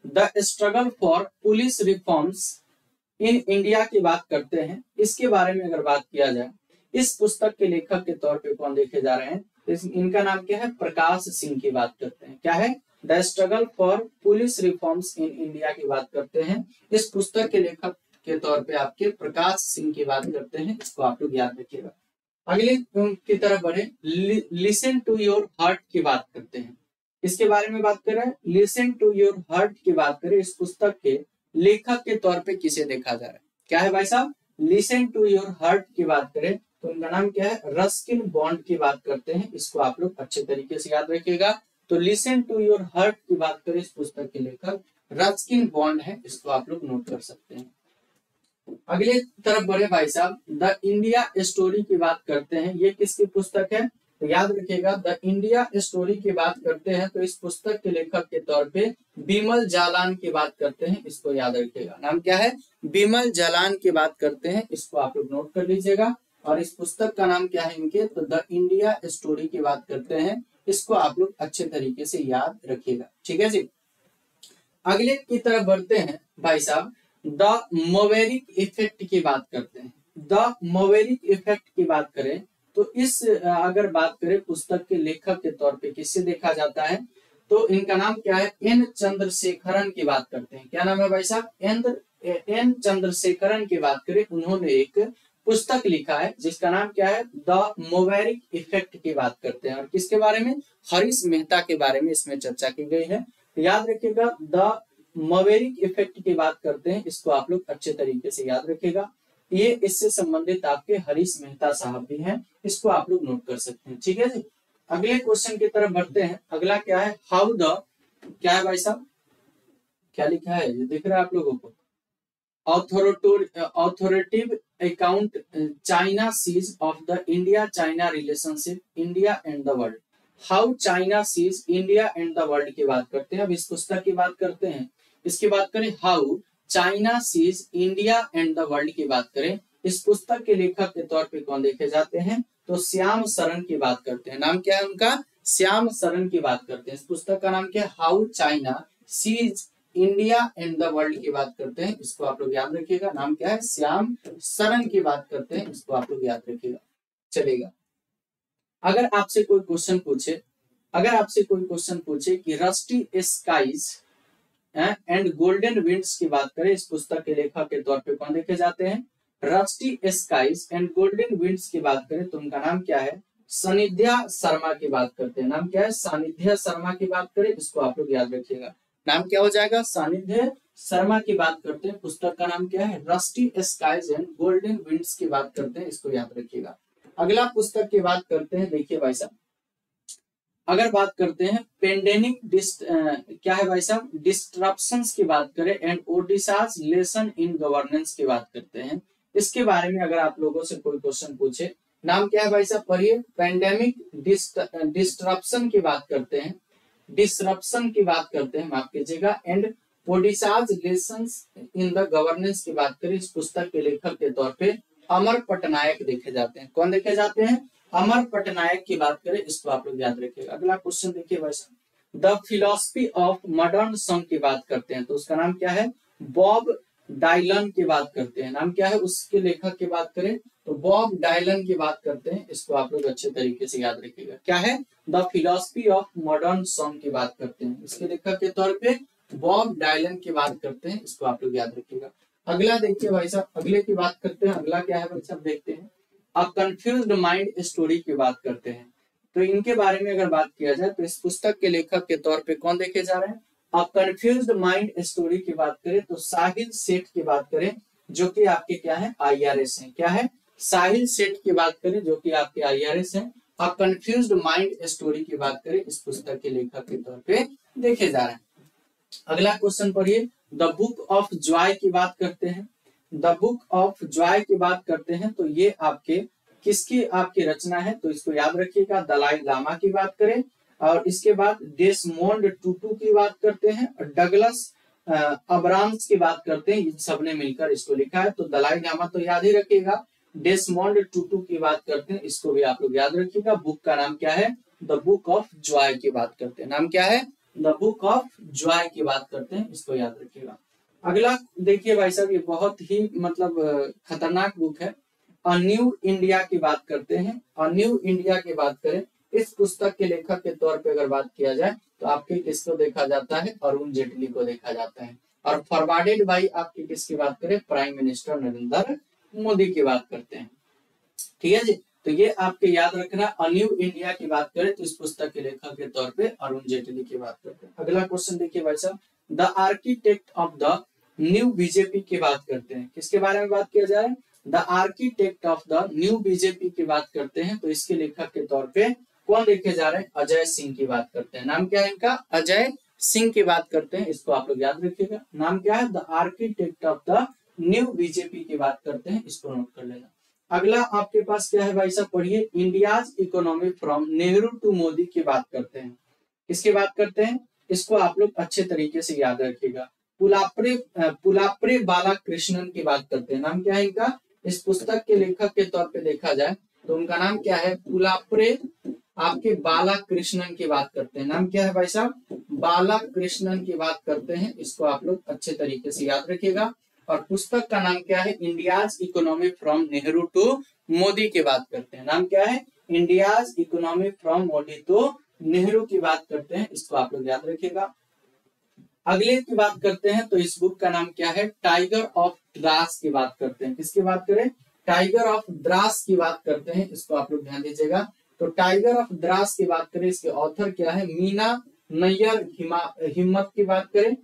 the struggle for police reforms in India की बात करते हैं। इसके बारे में अगर बात किया जाए, इस पुस्तक के लेखक के तौर पे कौन देखे जा रहे हैं? तो इनका नाम क्या है? प्रकाश सिंह की बात करते हैं। क्या है? The struggle for police reforms in India की बात करते हैं। इस पुस्तक के लेखक के तौर पे आपके प्रकाश सिंह की बात करते हैं, इसको आप लोग याद रखिएगा। अगले की तरफ़ बढ़े। लिसन टू योर हार्ट की बात करते हैं। इसके बारे में बात करें लिसन टू योर हार्ट की बात करें। इस पुस्तक के लेखक के तौर पे किसे देखा जा रहा है? क्या है भाई साहब? लिसन टू योर हार्ट की बात करें। तो उनका नाम क्या है? रस्किन बॉन्ड की बात करते हैं। इसको आप लोग अच्छे तरीके से याद रखिएगा। तो लिसन टू योर हार्ट की बात करें। इस पुस्तक के लेखक रस्किन बॉन्ड है। इसको आप लोग नोट कर सकते हैं। अगले तरफ़ बढ़े भाई साहब, द इंडिया स्टोरी की बात करते हैं। ये किसकी पुस्तक है? तो याद रखिएगा, द इंडिया स्टोरी की बात करते हैं तो इस पुस्तक के लेखक के तौर पे बिमल जालान की बात करते हैं, इसको याद रखिएगा। नाम क्या है? बिमल जालान की बात करते हैं, इसको आप लोग नोट कर लीजिएगा। और इस पुस्तक का नाम क्या है इनके? तो द इंडिया स्टोरी की बात करते हैं, इसको आप लोग अच्छे तरीके से याद रखिएगा। ठीक है जी? अगले की तरफ़ बढ़ते हैं भाई साहब द मोवेरिक इफ़ेक्ट की बात करते हैं। द मोवेरिक इफ़ेक्ट की बात करें तो इस अगर बात करें पुस्तक के लेखक के तौर पे किससे देखा जाता है तो इनका नाम क्या है? एन चंद्रशेखरन की बात करते हैं। क्या नाम है भाई साहब? एन चंद्रशेखरन की बात करें। उन्होंने एक पुस्तक लिखा है, जिसका नाम क्या है? द मोवेरिक इफ़ेक्ट की बात करते हैं। और किसके बारे में? हरीश मेहता के बारे में इसमें चर्चा की गई है। याद रखिएगा, द मोवेरिक इफ़ेक्ट की बात करते हैं, इसको आप लोग अच्छे तरीके से याद रखेगा ये इससे संबंधित आपके हरीश मेहता साहब भी हैं, इसको आप लोग नोट कर सकते हैं, ठीक है जी? अगले क्वेश्चन की तरफ़ बढ़ते हैं। अगला क्या है? हाउ द क्या है भाई साहब? क्या लिखा है? ये दिख रहा है आप लोगों को। Authoritative account China sees of the India China relationship India and the world how China sees India and the world की बात करते हैं। अब इस पुस्तक की बात करते हैं। इसकी बात करें how, China sees India and the world की बात करें। इस पुस्तक के लेखक के तौर पे कौन देखे जाते हैं? तो श्याम सरन की बात करते हैं। नाम क्या है उनका? श्याम सरन की बात करते हैं। इस पुस्तक का नाम क्या है? How China sees India and the world की बात करते हैं। इसको आप लोग याद रखिएगा। नाम क्या है? श्याम सरन की बात करते हैं। इसको आप लोग याद रखिएगा। चलेगा। अगर आपसे कोई क्वेश्चन पूछे, अगर आपसे कोई क्वेश्चन पूछे कि rusty skies and golden winds की बात करें, इस पुस्तक के लेखक के तौर पे कौन देखे जाते हैं? Rusty skies and golden winds की बात करें तो उनका नाम क्या है? सानिध्या शर्मा की बात करते हैं। नाम क्या है? सानिध्या शर्मा की बात करें, इसको आप लोग याद रखिएगा। नाम क्या हो जाएगा? सानिध्य शर्मा की बात करते हैं। पुस्तक का नाम क्या है? Rusty skies and golden winds की बात करते हैं, इसको याद रखिएगा। अगला पुस्तक की बात करते हैं, देखिए भाई साहब। अगर बात करते हैं पेंडेमिक क्या है भाई साहब? डिस्ट्रप्शन की बात करें and Odisha's lesson in governance की बात करते हैं। इसके बारे में अगर आप लोगों से कोई क्वेश्चन पूछे, नाम क्या है भाई साहब? पढ़िए। पेंडेमिक डिस्ट्रप्शन की बात करते हैं। डिस्ट्रप्शन की बात करते हैं, माफ़ कीजिएगा। And Odisha's lesson in the governance की बात करें। इस पुस्तक के लेखक के तौर पर अमर पटनायक देखे जाते हैं। कौन देखे जाते हैं? अमर पटनायक की बात करें इसको आप लोग याद रखिएगा। अगला क्वेश्चन देखिए वैसा the philosophy of modern song की बात करते हैं तो उसका नाम क्या है? बॉब डायलन की बात करते हैं। नाम क्या है? उसके लेखक की बात करें तो बॉब डायलन की बात करते हैं, इसको आप लोग अच्छे तरीके से याद रखिएगा। क्या है? The philosophy of modern song की बात करते हैं। इसके लेखक के तौर पे बॉब डायलन की बात करते हैं, इसको आप लोग याद रखिएगा। अगला देखिए भाई साहब, अगले की बात करते हैं। अगला क्या है भाई साहब, देखते हैं। कंफ्यूज माइंड स्टोरी की बात करते हैं। तो इनके बारे में अगर बात किया जाए तो इस पुस्तक के लेखक के तौर पे कौन देखे जा रहे हैं? अ कंफ्यूज माइंड स्टोरी की बात करें तो साहिल सेठ की बात करें, जो कि आपके क्या है? हैं। क्या है? साहिल सेठ की बात करें, जो कि आपके आईआरएस हैं। अ कंफ्यूज माइंड स्टोरी की बात करें, इस पुस्तक के लेखक के तौर पे देखे जा रहे हैं। अगला क्वेश्चन पढ़िए। द बुक ऑफ़ जॉय की बात करते हैं। द बुक ऑफ़ जॉय की बात करते हैं तो ये आपके, किसकी आपकी रचना है तो इसको याद रखिएगा, दलाई लामा की बात करें, और इसके बाद डेसमोन्ड टूटू की बात करते हैं, डगलस अब्राम्स की बात करते हैं, इन सबने मिलकर इसको लिखा है तो दलाई लामा तो याद ही रखिएगा डेसमोन्ड टूटू की बात करते हैं, इसको भी आप लोग याद रखिएगा, बुक का नाम क्या है, द बुक ऑफ़ जॉय की बात करते हैं, नाम क्या है, द बुक ऑफ़ जॉय की बात करते हैं, इसको याद रखिएगा। अगला, देखिए भाई साहब, ये बहुत ही मतलब खतरनाक बुक है। अ न्यू इंडिया की बात करते हैं। अ न्यू इंडिया की बात करें, इस पुस्तक के लेखक के तौर पे अगर बात किया जाए तो आपके किसको देखा जाता है? अरुण जेटली को देखा जाता है। और फॉरवर्डेड भाई आपकी किसकी बात करें? प्राइम मिनिस्टर नरेंद्र मोदी की बात करते हैं। ठीक है जी? तो ये आपके याद रखना अ न्यू इंडिया की बात करें तो इस पुस्तक के लेखक के तौर पे अरुण जेटली की बात करते हैं। अगला क्वेश्चन देखिए भाई साहब the architect of the new BJP की बात करते हैं। किसके बारे में बात किया जाए? The architect of the new BJP की बात करते हैं। तो इसके लेखक के तौर पे कौन देखे जा रहे हैं? अजय सिंह की बात करते हैं। नाम क्या है इनका? अजय सिंह की बात करते हैं। इसको आप लोग याद रखिएगा। नाम क्या है? The architect of the new BJP की बात करते हैं। इसको नोट कर लेना। अगला आपके पास क्या है भाई साहब? पढ़िए। India's economy from Nehru to Modi की बात करते हैं। किसकी बात करते हैं? इसको आप लोग अच्छे तरीके से याद रखिएगा। पुलाप्रे पुलाप्रे बाला कृष्णन की बात करते हैं। नाम क्या है इनका? इस पुस्तक के लेखक के तौर पे देखा जाए तो उनका नाम क्या है? पुलाप्रे, आपके बाला कृष्णन की बात करते हैं। नाम क्या है भाई साहब? बाला कृष्णन की बात करते हैं। इसको आप लोग अच्छे तरीके से याद रखिएगा। और पुस्तक का नाम क्या है? India's economy from Nehru to Modi की बात करते हैं। नाम क्या है? India's economy from Modi to Nehru की बात करते हैं, इसको आप लोग याद रखिएगा। अगले की बात करते हैं तो इस बुक का नाम क्या है? टाइगर ऑफ़ द्रास की बात करते हैं। किसकी बात करें? टाइगर ऑफ़ द्रास की बात करते हैं, इसको आप लोग ध्यान दीजिएगा। तो टाइगर ऑफ़ द्रास की बात करें, इसके ऑथर क्या है? मीना नैयर हिम्मत की बात करें।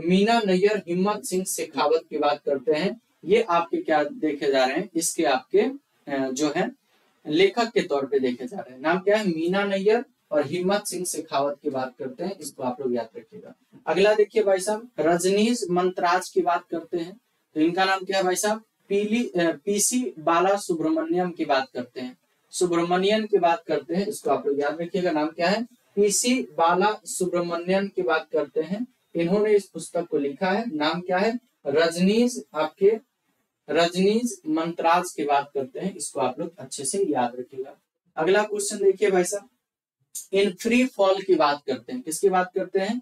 मीना नैयर हिम्मत सिंह शेखावत की बात करते हैं। ये आपके क्या देखे जा रहे हैं? इसके आपके जो है लेखक के तौर पे देखे जा रहे हैं। नाम क्या है? मीना नैयर और हिम्मत सिंह शेखावत की बात करते हैं, इसको आप लोग याद रखिएगा। अगला देखिए भाई साहब, रजनीश मंत्राज की बात करते हैं। तो इनका नाम क्या है भाई साहब? पीली पीसी बाला सुब्रमण्यम की बात करते हैं। सुब्रमण्यन की बात करते हैं, इसको आप लोग याद रखिएगा। नाम क्या है? पीसी बाला सुब्रमण्यन की बात करते हैं। इन्होंने इस पुस्तक को लिखा है। नाम क्या है? रजनीश, आपके रजनीश मंत्राज की बात करते हैं, इसको आप लोग अच्छे से याद रखिएगा। अगला क्वेश्चन देखिए भाई साहब। इन फ्री फॉल की बात करते हैं। किसकी बात करते हैं?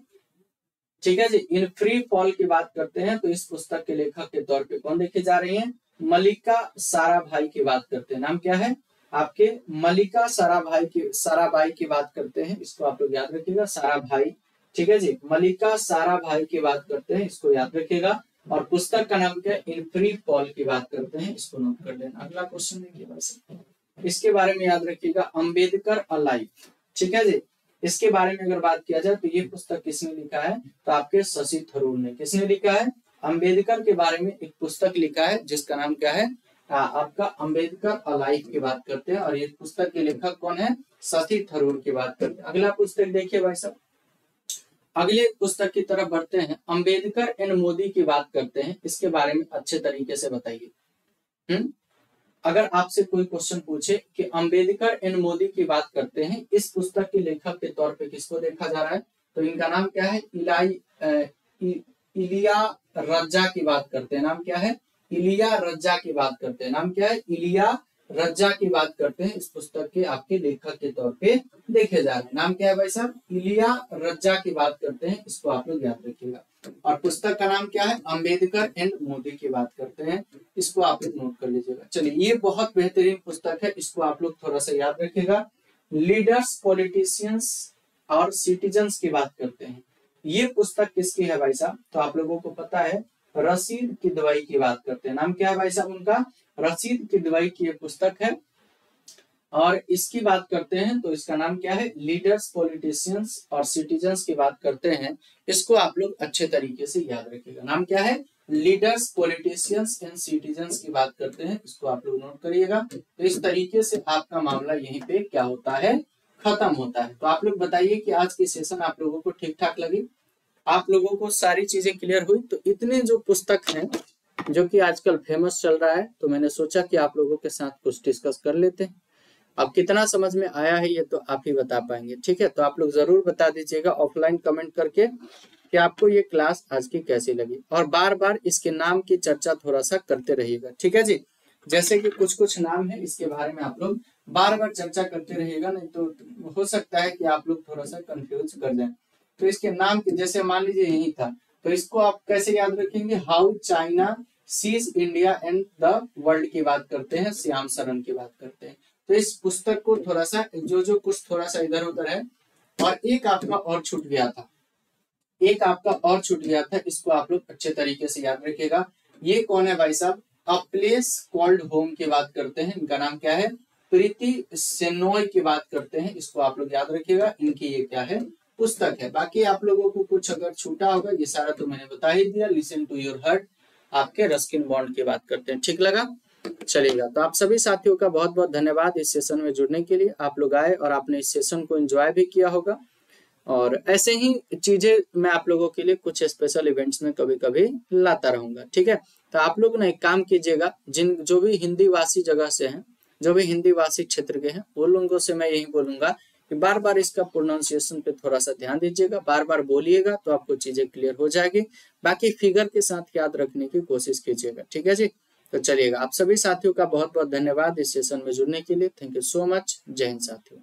ठीक है जी, इन फ्री फॉल की बात करते हैं तो इस पुस्तक के लेखक के तौर पे कौन देखे जा रहे हैं? मलिका सारा भाई की बात करते हैं। नाम क्या है? आपके मलिका सारा भाई की सारा भाई की बात करते हैं। इसको आप लोग याद रखिएगा सारा भाई ठीक है जी मलिका सारा भाई की बात करते हैं, इसको याद रखिएगा। और पुस्तक का नाम क्या है? इन फ्री फॉल की बात करते हैं इसको नोट कर लेना। अगला क्वेश्चन देखिए इसके बारे में याद रखिएगा अंबेडकर अलाइव ठीक है जी? इसके बारे में अगर बात किया जाए तो ये पुस्तक किसने लिखा है? तो आपके शशि थरूर ने। किसने लिखा है? अंबेडकर के बारे में एक पुस्तक लिखा है जिसका नाम क्या है? आ, आपका अंबेडकर अलाइव की बात करते हैं और ये पुस्तक के लेखक कौन है? शशि थरूर की बात करते हैं। अगला पुस्तक देखिए भाई साहब। अगले पुस्तक की तरफ़ बढ़ते हैं। अंबेडकर एंड मोदी की बात करते हैं। इसके बारे में अच्छे तरीके से बताइए। हम्म? अगर आपसे कोई क्वेश्चन पूछे कि अंबेडकर एंड मोदी की बात करते हैं इस पुस्तक के लेखक के तौर पे किसको देखा जा रहा है? तो इनका नाम क्या है? इलाई इ, इलिया रज्जा की बात करते हैं। नाम क्या है? इलिया रज्जा की बात करते हैं। नाम क्या है? इलिया रज्जा की बात करते हैं। इस पुस्तक के आपके लेखक के तौर पे देखे जा रहे हैं। नाम क्या है भाई साहब? इलिया रज्जा की बात करते हैं। इसको आप लोग याद रखिएगा। और पुस्तक का नाम क्या है? अंबेडकर एंड मोदी की बात करते हैं। इसको आप लोग नोट कर लीजिएगा। चलिए, ये बहुत बेहतरीन पुस्तक है। इसको आप लोग थोड़ा सा याद रखिएगा। लीडर्स पॉलिटिशियंस और सिटीजन्स की बात करते हैं। ये पुस्तक किसकी है भाई साहब? तो आप लोगों को पता है, रसीद की दवाई की बात करते हैं। नाम क्या है भाई साहब उनका? रसीद की दवाई की एक पुस्तक है। और इसकी बात करते हैं तो इसका नाम क्या है? लीडर्स पॉलिटिशियंस और सिटीजन्स की बात करते हैं। इसको आप लोग अच्छे तरीके से याद रखिएगा। नाम क्या है? लीडर्स पॉलिटिशियंस एंड सिटीजन्स की बात करते हैं। इसको आप लोग नोट करिएगा। तो इस तरीके से आपका मामला यहीं पे क्या होता है? खत्म होता है। तो आप लोग बताइए कि आज की सेशन आप लोगों को ठीक ठाक लगी? आप लोगों को सारी चीज़ें क्लियर हुई? तो इतने जो पुस्तक हैं जो कि आजकल फ़ेमस चल रहा है तो मैंने सोचा कि आप लोगों के साथ कुछ डिस्कस कर लेते हैं। अब कितना समझ में आया है ये तो आप ही बता पाएँगे, ठीक है? तो आप लोग ज़रूर बता दीजिएगा ऑफलाइन कमेंट करके कि आपको ये क्लास आज की कैसी लगी। और बार बार इसके नाम की चर्चा थोड़ा सा करते रहिएगा, ठीक है जी? जैसे कि कुछ कुछ नाम है, इसके बारे में आप लोग बार बार चर्चा करते रहिएगा, नहीं तो हो सकता है कि आप लोग थोड़ा सा कंफ्यूज कर जाए। तो इसके नाम के, जैसे मान लीजिए यही था तो इसको आप कैसे याद रखेंगे? How China sees India and the world की बात करते हैं, श्याम शरण की बात करते हैं। तो इस पुस्तक को थोड़ा सा, जो जो कुछ थोड़ा सा इधर उधर है, और एक आपका और छूट गया था। एक आपका और छूट गया था, इसको आप लोग अच्छे तरीके से याद रखिएगा। ये कौन है भाई साहब? अ प्लेस कॉल्ड होम की बात करते हैं। इनका नाम क्या है? प्रीति सेनोय की बात करते हैं। इसको आप लोग याद रखिएगा, इनकी ये क्या है? पुस्तक है। बाकी आप लोगों को कुछ अगर छूटा होगा, ये सारा तो मैंने बता ही दिया। लिसन टू योर हर्ट आपके रस्किन बॉन्ड की बात करते हैं। ठीक लगा? चलेगा तो आप सभी साथियों का बहुत बहुत धन्यवाद इस सेशन में जुड़ने के लिए। आप लोग आए और आपने इस सेशन को एंजॉय भी किया होगा। और ऐसे ही चीज़ें मैं आप लोगों के लिए कुछ स्पेशल इवेंट्स में कभी कभी लाता रहूँगा। ठीक है? तो आप लोग ना एक काम कीजिएगा। जिन, जो भी हिंदी वासी जगह से हैं, जो भी हिंदी वासी क्षेत्र के हैं वो लोगों से मैं यही बोलूँगा बार बार इसका प्रोनाउंसिएशन पे थोड़ा सा ध्यान दीजिएगा बार बार बोलिएगा तो आपको चीज़ें क्लियर हो जाएगी। बाकी फिगर के साथ याद रखने की कोशिश कीजिएगा, ठीक है जी? तो चलिएगा, आप सभी साथियों का बहुत बहुत धन्यवाद इस सेशन में जुड़ने के लिए। थैंक यू सो मच जय हिंद साथियों।